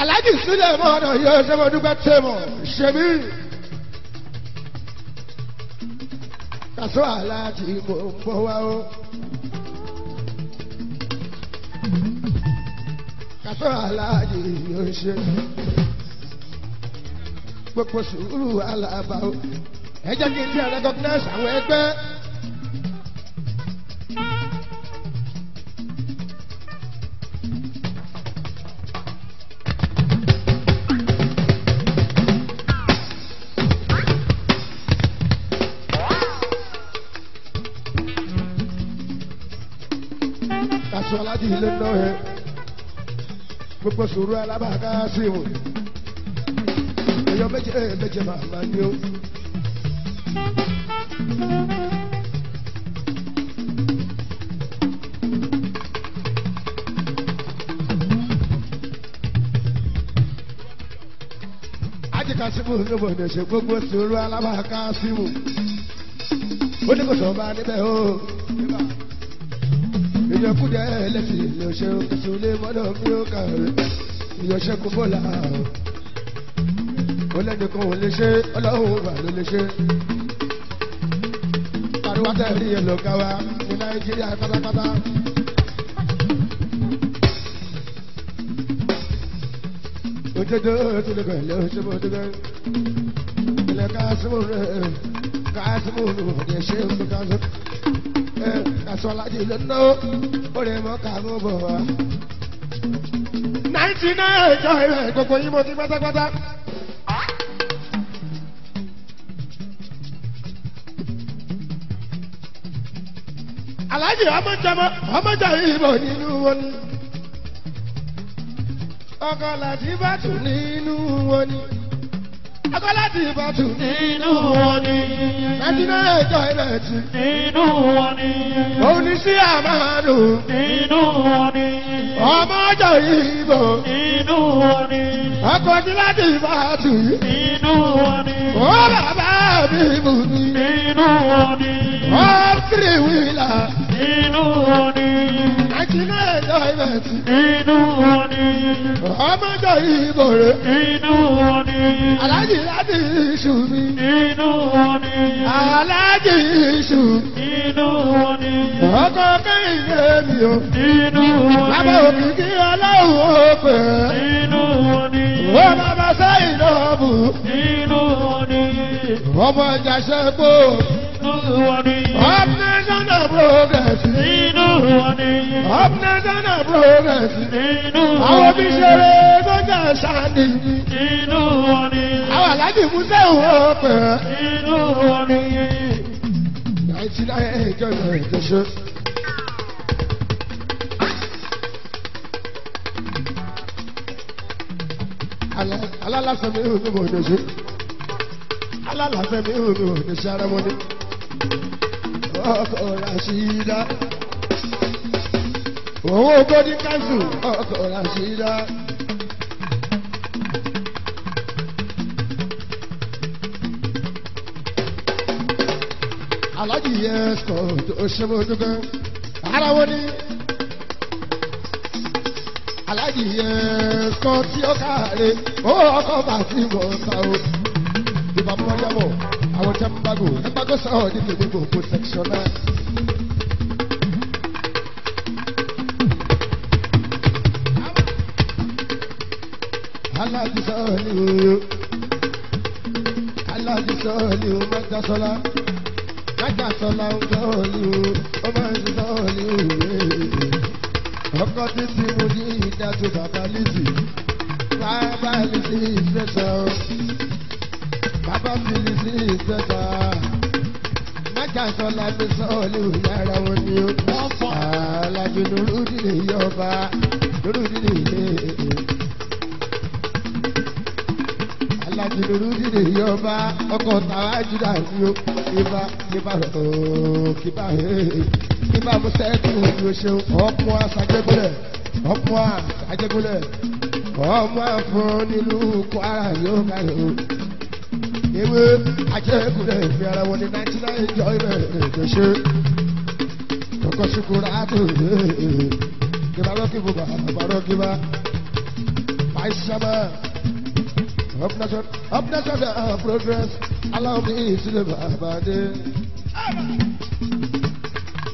Aláàjì sílẹ̀ mọ́ ọ̀nà yóò ṣe mo dúpẹ́ tẹ̀ mọ̀ ṣèbí. Kàṣọ aláàjì mo ń bọ̀ o. Kàṣọ aláàjì yóò ṣe. Gbogbo sùúrù alábà o. Ẹ jẹ́ kí n bí recognize àwọn ẹgbẹ́. Yẹ. Gbogbo sùúrù alábàáká sí o. Èèyàn méje méje màmá ni o. Ajíkà símù ló bọ̀ ní ṣe gbogbo sùúrù alábàáká símù. Ó ní kò sọ̀rọ̀ bá níbẹ̀ o. Ìyọkúdẹ̀ ẹlẹ́sìn ló ṣe òkèsùlé mọ́dọ̀ mi ó kàwé. Ìyọ̀ṣẹ́kù bọ́lá ó lẹ́nìkan ò lè ṣe ọlọ́run wà ló lè ṣe. Pariwo tẹ̀lé yẹn lọ gáwa ní Nàìjíríà pátápátá. Òjòjò tó lè gbẹ̀ lé oṣù bó dúró. Ilẹ̀ káàsìmù rẹ̀ káàsìmù rẹ̀ ṣe é fún káàsìmù. Ẹ kàṣọ alájì ló ná ó lè mọ kàánú bọ̀ wá. Náìtì náà ìjọ ìrẹ̀ gbogbo yín mo ti pátápátá. Aláàjì ọmọjọmọ ọmọjọ ìbò nínú wọn ni ọkọ láti bàtù nínú wọn ni ọkọ láti bàtù Nínú wọn ni. náà ẹjọ tì Nínú wọn ni. sí àmàlù Nínú wọn ni. ọmọjọ ìbò Nínú wọn ni. ọkọ tí láti bù mí Nínú wọn ni. Wọn ni. ilẹ̀ tì Nínú wọn ni. ọmọjọ ìbò rẹ Nínú wọn ni. aláàjì láti iṣu mi. Wọn ni. aláàjì iṣu wọn ni. ọkọ kẹ́hìndé mi o wọn ni. bàbá òkìkí ọlọ́run ó pè é Nínú wọn ni. ó bàbá sẹ́yìn náà bù wọn ni. ọmọ ìjà ṣẹ́gbó Nínú wọn ni. up national progress wọn ni. up national progress àwọn wọn bí ni. ṣeré Nínú wọn ni. àwọn aláàjì musa wọn ni. ninety nine ẹjọ́ tó ṣe. alálàsẹ mi ò ní ní ṣe alálàsẹ mi ò ní ní ṣe ara mọ́ni ọkọ̀ Rashida. Owó golden council ọkọ̀ Rashida. alájì yẹn sọ tó ṣe bójú gan ara wo ni? Alájì yẹn sọ tí ó kàárẹ̀ ó ọkọ̀ bàtí wọ́n ta o. Ìbámu wọn jẹ́ bọ̀ àwọn tẹ́ ń bágò ẹ bágò sọ̀rọ̀ ní kébé gbogbo section náà. alájì sọ̀rọ̀ ní o. Alájì sọ̀rọ̀ ní o mẹ́ta sọ́lá. Mẹ́ta sọ́lá ń sọ̀rọ̀ ní o ó máa ń sọ̀rọ̀ ní o. Ọkọ̀ títí mo ní ìdájọ́ bàbá lìsì bàbá lìsì ìṣẹ̀ṣẹ̀ o bàbá mi lìsì ìṣẹ̀ṣẹ̀ mẹ́ta sọ́lá mi sọ̀rọ̀ ní o yàrá wọn ni o alájì lóru nílé yọba lóru nílé ilé alajidoro dìde yọba ọkọ tàwa jìdá sí o. Kíbá kíbá ooo kíbá hee kíbá musẹ́ẹ̀tì ojú ṣeun ọ̀pọ̀ àṣàjẹgúnlẹ̀ ọ̀pọ̀ àṣàjẹgúnlẹ̀ ọmọ fún nílùú kwara yóò ká o. ewé àjẹgúnlẹ̀ fi ara ní nàìjíríà ìjọ ibẹ̀ ètò ṣe kókó ṣukura tó hee kíbá lọ́kìbù bàbá lọ́kìbá pàṣẹ Up nation, up nation, uh, progress. Allow me to live abade.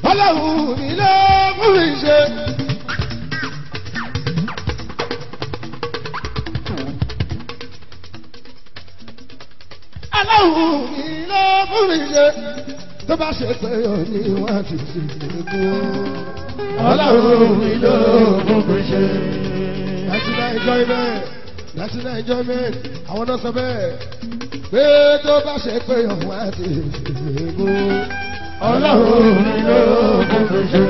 Ọlọ́run mi ló mú mi ṣe. Ọlọ́run mi mú mi ṣe. Tó bá ṣe pé òní wọ́n ti ṣe kú. Ọlọ́run mi mú mi ṣe. National enjoyment national enjoyment àwọn náà sọ bẹ́ẹ̀ pé tó bá ṣe pé òun á ti ṣègbó ọlọ́run mi ló kún mi ṣe.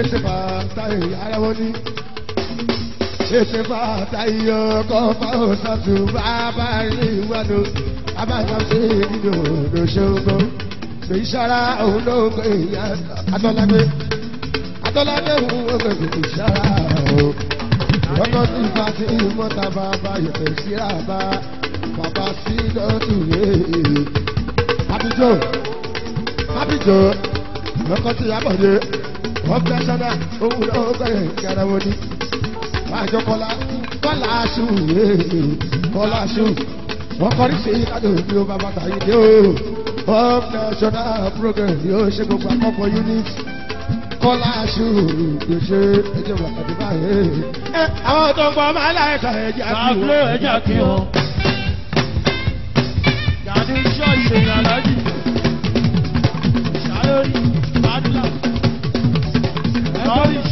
ètè bàtà ìyára wọn ní ètè bàtà ìyọkọ fáwọn sàtù bàbá rí ìwádò abájá sí nínú òdòṣogbo èyí sára òun ló ń gbé ìyá atọ́lágbé atọ́lágbé òun ó gbé ìsára òun ọkọ tí fa ti mọ́ta bàbá yẹ̀fẹ̀ síra bá bàbá sí lọ́tù yé. Abijọ́ Abijọ́ ọkọ tí Abọ̀dé ọ̀pẹ sọ́dá òun náà bẹ̀rẹ̀ ìkẹrẹ wọn ni. Wájú kọ́lá aṣù yé kọ́lá aṣù wọ́n kọ́rí sí ìdájọ́ ìbí ó bàbá tàyí dé o. Up national program yóò ṣe gbogbo àkọ́kọ́ unit kọ́lá aṣù yóò ṣe ẹjọ́ wàkàtí báyìí àwọn tó ń gbọ́ máa láìka ẹja kí Pablo wọ́n. ẹja kí wọn. Gàdí ṣọ́ọ̀ṣì ìrànlájì. Ṣàlórí. Lọ́rìṣ, ìrànlájì.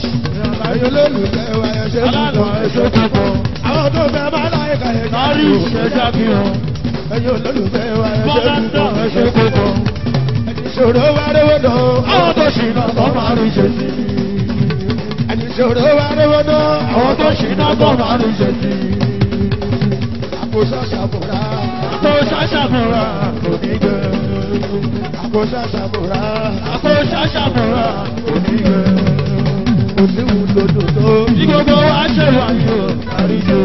Ẹ̀yin olólùfẹ́ wa ẹ ṣe púpọ̀. ẹ̀ṣọ́ púpọ̀. àwọn tó fẹ́ ẹja kí Lọ́rìṣ wọ́n. ẹja kí wọn. ẹ̀yin olólùfẹ́ wa ẹ ṣe púpọ̀. ẹ̀ṣọ́ púpọ̀. ìṣòro wa rẹwọ́ náà. Àwọn tó ṣìnà tó máa rí ṣe sí. ìṣòro wa rẹwọ́ náà. Àwọn tó ṣìnà tó máa rí ṣe sí. àkóso àṣàbùrà. Àtò ṣàṣàmùrà kò ní gbẹ. àkóso. Kò sí wùdòdò tó. Bí gbogbo wa ṣe wà yóò àríjọ.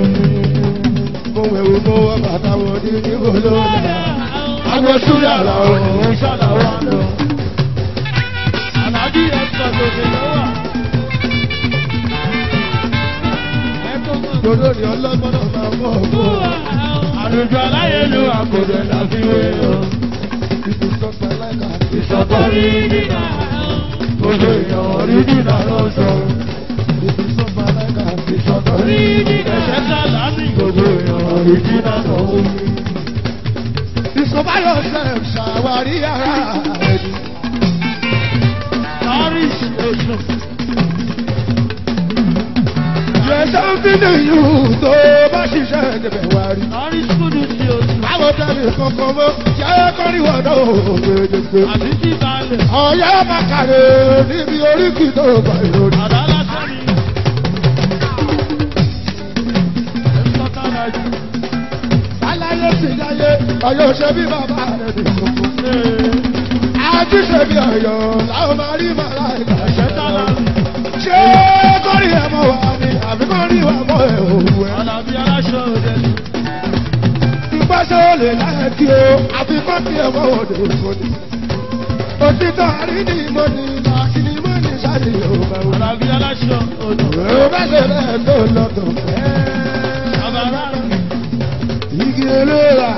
mo wẹ̀wò mo wọ bàtà wo ní níbo ló dà. Agbésúyà la òun ṣàlàwà lọ. Àlàbí ẹ̀sọ́ lòdì lọ́wọ́. dodo ni ọlọ́gbọ́n náà máa mọ̀ ọ́. Àlùjọ láfiwé o. láìka. Ìṣọ̀tọ̀ rí nínà. Gbogbo èèyàn rí nínà ló sọ. ibi tó fẹ́ láìka. Ìṣọ̀tọ̀ rí nínà. Ẹ̀ṣẹ̀ sálàmì gbogbo èèyàn rí nínà lọ. ìsọ̀báyọ̀ ṣe ṣàwárí ara ẹni. Ń fi ní ìlú tó bá ṣiṣẹ́ níbẹ̀ wá Báwo tẹ̀lé kankan mọ́? Jẹ́ kọ́ríwọ̀ náà gbèdéke. Àbí tí balẹ̀. Ọ̀yẹ́ Bàkàrè níbi oríkì tó bá ìròyìn. Àdá lásán ni. Ẹ̀sọ́ tára jù. Aláyé ti dáyé, ọ̀yọ́ ṣe bí bàbá rẹ̀ ní kókó. Àti ṣe bí ọ̀yọ́ làwọn máa rí màlá ìgbà Ẹ̀ṣẹ̀ tára jù. Ṣé kọ́rí ẹ̀ mọ́ wa ni àbí kọ́rí wa mọ́ ẹ̀ òwú ẹ̀? Àlàbí aláṣọ òde ni. Ìgbà ṣe ó lè tí o àfi kọ́ tí ẹ mọ́ òde òkòdì. òtítọ́ àrí ni mo ní làkì ni mo ní sáré yorùbá o. Àlàbí aláṣọ odò. Èrò bá lè rẹ̀ tó lọ́tọ̀ fẹ́. Àbàrà Igi eléra,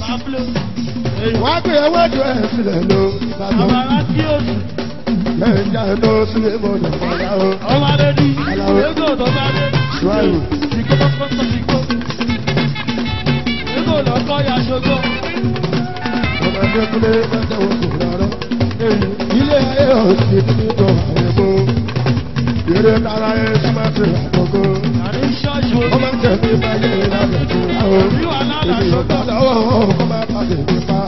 Pablo. Èyí. wọ́n á gbé ewédú ẹ̀ sílẹ̀ ló. Àbàrà tí ó sùn. lẹ́yìn já ló sílé mọ́nà mọ́nà o. Ọmọ adé ní Aláwọ̀. Égò tó bá dé. Mọ́tò wọn kò rárá. Ilé ayé òsì nínú tó àyẹ̀bó. Eré tara ẹ̀ ṣe àkókò. Àní ṣọ́ọ̀ṣì Ó máa ń tẹ̀lé báyé ìlànà tó láwọ̀. Èmi ò bá lọ́wọ́ kó máa pàdé nípa.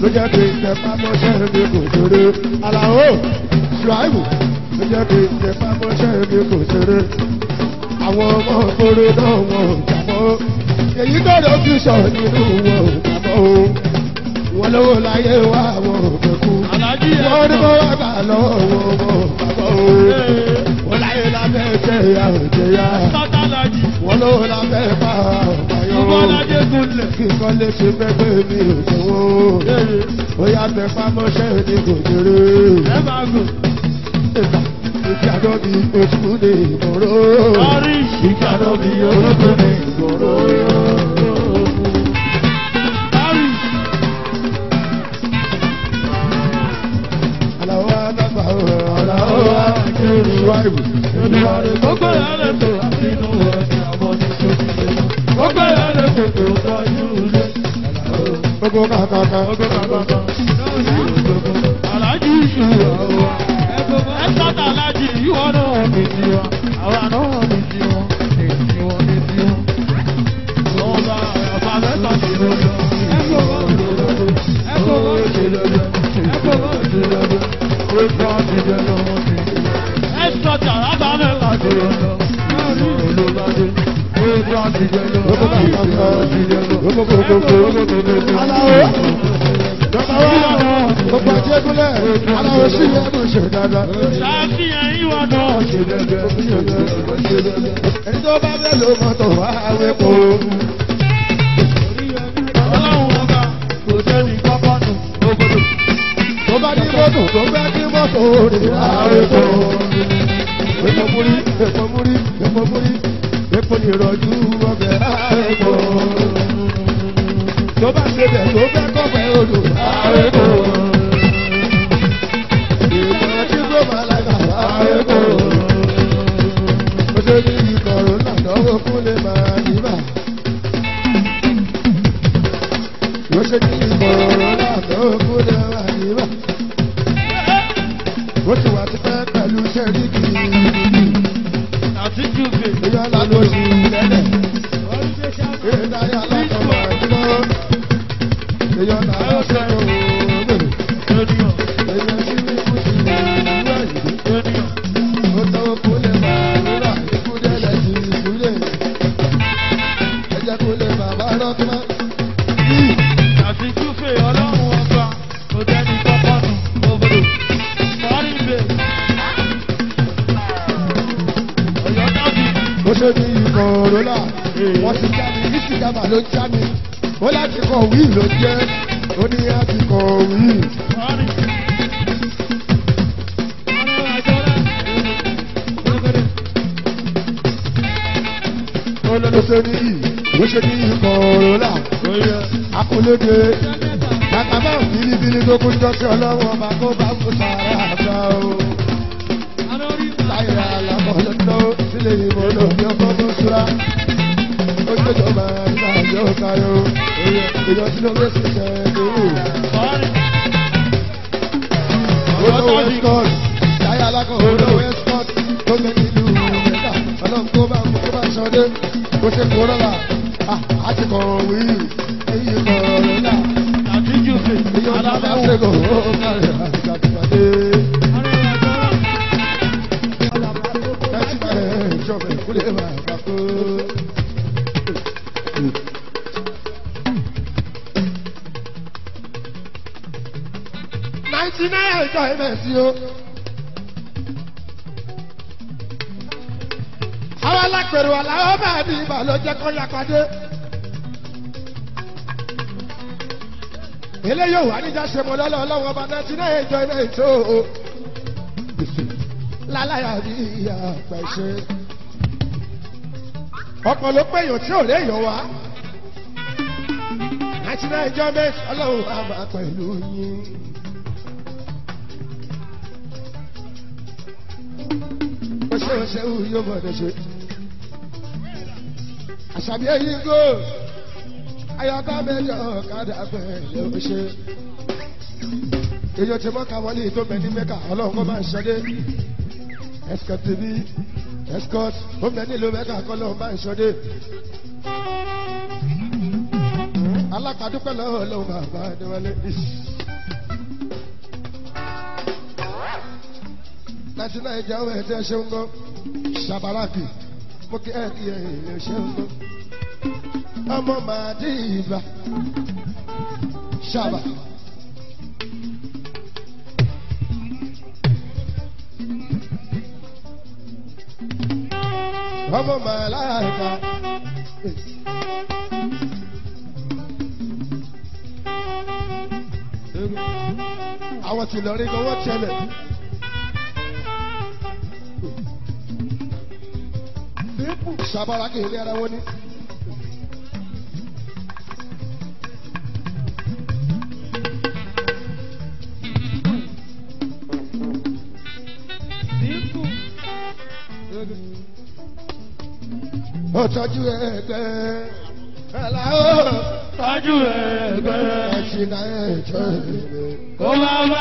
Ló jẹ́ kí ìtẹ̀pá mọ́ṣẹ́. Lówó láyé wá àwọn òkè kú. Wọ́n ní kó wá gbà lọ́wọ́ wọn wọn ò jábọ́ o. Wọ́n láyé lábẹ́ òjẹ́ yá. Sọ́tàlájì. Wọ́n lówó lábẹ́ bá ọ̀bàyọ̀ o Ìbọ́lájé gúnlẹ̀. kí nǹkan lè ṣe pẹ́pẹ́ mi ò ṣòwò. ó yà tẹ fámọ́ṣẹ́ ní kò jèrè. Ẹ máa gùn. ìjàdọ̀ bí oṣù ní ìgboro. Ìjàdọ̀ bí oṣù ní ìgboro. Tọ́jú ilé. gbogbo kàkàkà. Àlájí ìṣòro wa. Ẹ sọ́tà alájí ìwọ náà ní tiwa. Àwa aláwọ̀ wa gbogbo àti ẹkúnlẹ̀ aláwọ̀ epo ní ìrọ̀jú ọbẹ̀ àwẹ̀kọ̀. tó bá ṣe bẹ̀ tó fẹ́ kọ́fẹ́ odò àwẹ̀kọ̀. ìmọ̀ tí kò máa lágbà àwẹ̀kọ̀. ó ṣe ní ìkọ̀rọ̀ làdánwò kún lè máa níbà. ó ṣe ní ìkọ̀rọ̀ làdánwò kún lè máa níbà. ó ti wà tipẹ́ pẹ̀lú sẹ́ríkì Àti Júbè. ìyá lálóṣù lẹ́lẹ̀. Ìdarí Ìjọ ẹ̀mẹ̀ sí o. Àwọn alápẹ̀rù àlàó bá ní ìbà ló jẹ́ kó yá padé. eléyìí wà níjà ṣe mọ lọ́lọ́ ọlọ́wọ́ ọba náà ẹjọ́ iná ètò láláyà bí ìyá àpẹṣẹ. ọ̀pọ̀ ló péyàn tí ò léèyàn wá àti náà ẹjọ́ mẹ́tì ọlọ́run máa pẹ̀lú yín. Ó ṣe ó yóò gbọdọ̀ ṣe. àṣàbí ẹyin gò ayọ̀ká mẹ́jọ ọ̀kadà pẹ̀lú ṣe. èyí tí mọ́ka wọlé tó bẹ ní mẹ́ka ọlọ́run kó máa ṣọdé. escort tv escort ó bẹ nílùú mẹ́ka kọ́ lọ́run máa ṣọdé. alákàdúpẹ́ lọ́wọ́ lọ́wọ́ bàbá adéwálé. láti náà ìjà ọmọ ẹ̀ tẹ́ ṣe ń gbọ́ ṣàbàràkì mo kí ẹ̀ kí ẹ̀ ṣe ń gbọ́ ọmọ màá dín ìbà ṣàbà. ọmọ màá láyàká. àwọn tẹ́lẹ̀. Sábàrà kì í rí ara wọn ní. ó tọ́jú ẹgbẹ́ ẹ̀la ó Tọ́jú ẹgbẹ́ ẹ̀sìn náà ẹ̀jọ́ ẹ̀gbẹ́. kó má bàjẹ́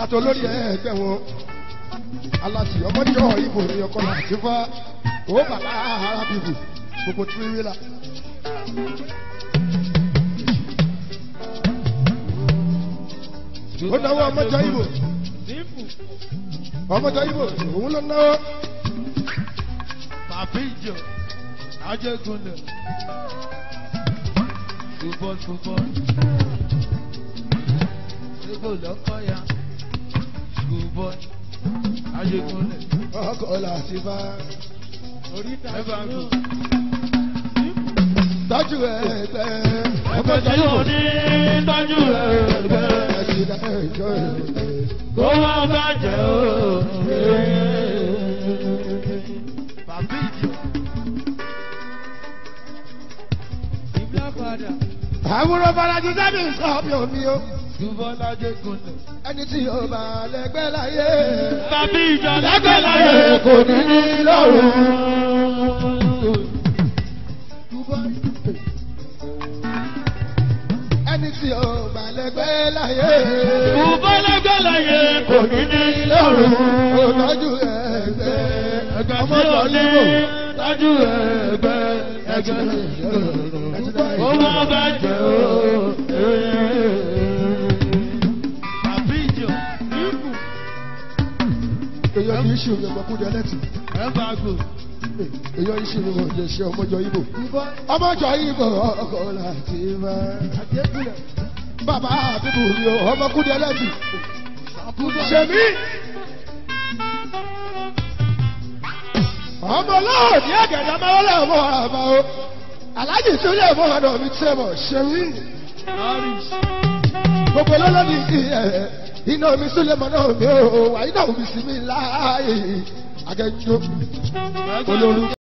láti olórí ẹgbẹ́ wọn aláṣì ọmọdé ìbò ní ọkọ láti fá ó bàbá arábìbù gbogbo tí wíwí la. ó náwó ọmọdé ìbò ọmọdé ìbò òun ló náwó. Bàbíjọ. Ajẹ́gunlẹ̀. Ṣùgbọ́n ṣùgbọ́n. Ṣébò lọ́kọ́ ya. Ṣùgbọ́n. Ajẹ́gunlẹ̀. ọkọ láti fá Ẹ bá gùn. tọ́jú ẹgbẹ́ Ọmọdé yóò ní tọ́jú ẹgbẹ́. ẹ̀sìn ẹ̀jọ́ ẹ̀gbẹ́. Kó má bàjẹ́ o. Ìgbà padà. àbúrò farajì sábì sọ mi ò mi o Ṣùgbọ́n lájẹ́gunlẹ̀. ẹni tí yóò bá lẹ́gbẹ́ láyé. Bàbíjọ lẹ́gbẹ́ láyé kò ní ní lọ́rùn. ẹni tí yóò bá lẹ́gbẹ́ láyé. Ṣùgbọ́n lẹ́gbẹ́ láyé kò ní ní lọ́rùn. ó tọ́jú ẹgbẹ́ Ẹgbẹ́ ọmọ ní tọ́jú ẹgbẹ́ ẹgbẹ́. Ó má bàjẹ́ o. òye ọmọkùnrin ẹlẹ́tì Ẹ bá gùn. èyàn ìṣe ni mo jẹ ṣe ọmọjọ ibo ọmọjọ ibo ọkọ láti má. bàbá àbíbù mi ò ọmọkùnrin ẹlẹ́tì ṣèmí. ọmọ náà ní ẹ̀gẹ̀dẹ̀ máa wọlé ọmọ àbá o. Aláàjì ó lè mọ ọ̀dọ̀ mi tẹ́ mọ̀ ṣèmí. gbogbo lọ́lọ́dì ẹ̀ iná mi sílẹ̀ mọ́ náà mi ò wà iná mi sí mi láàyè. Akẹ́jọ́ olórí.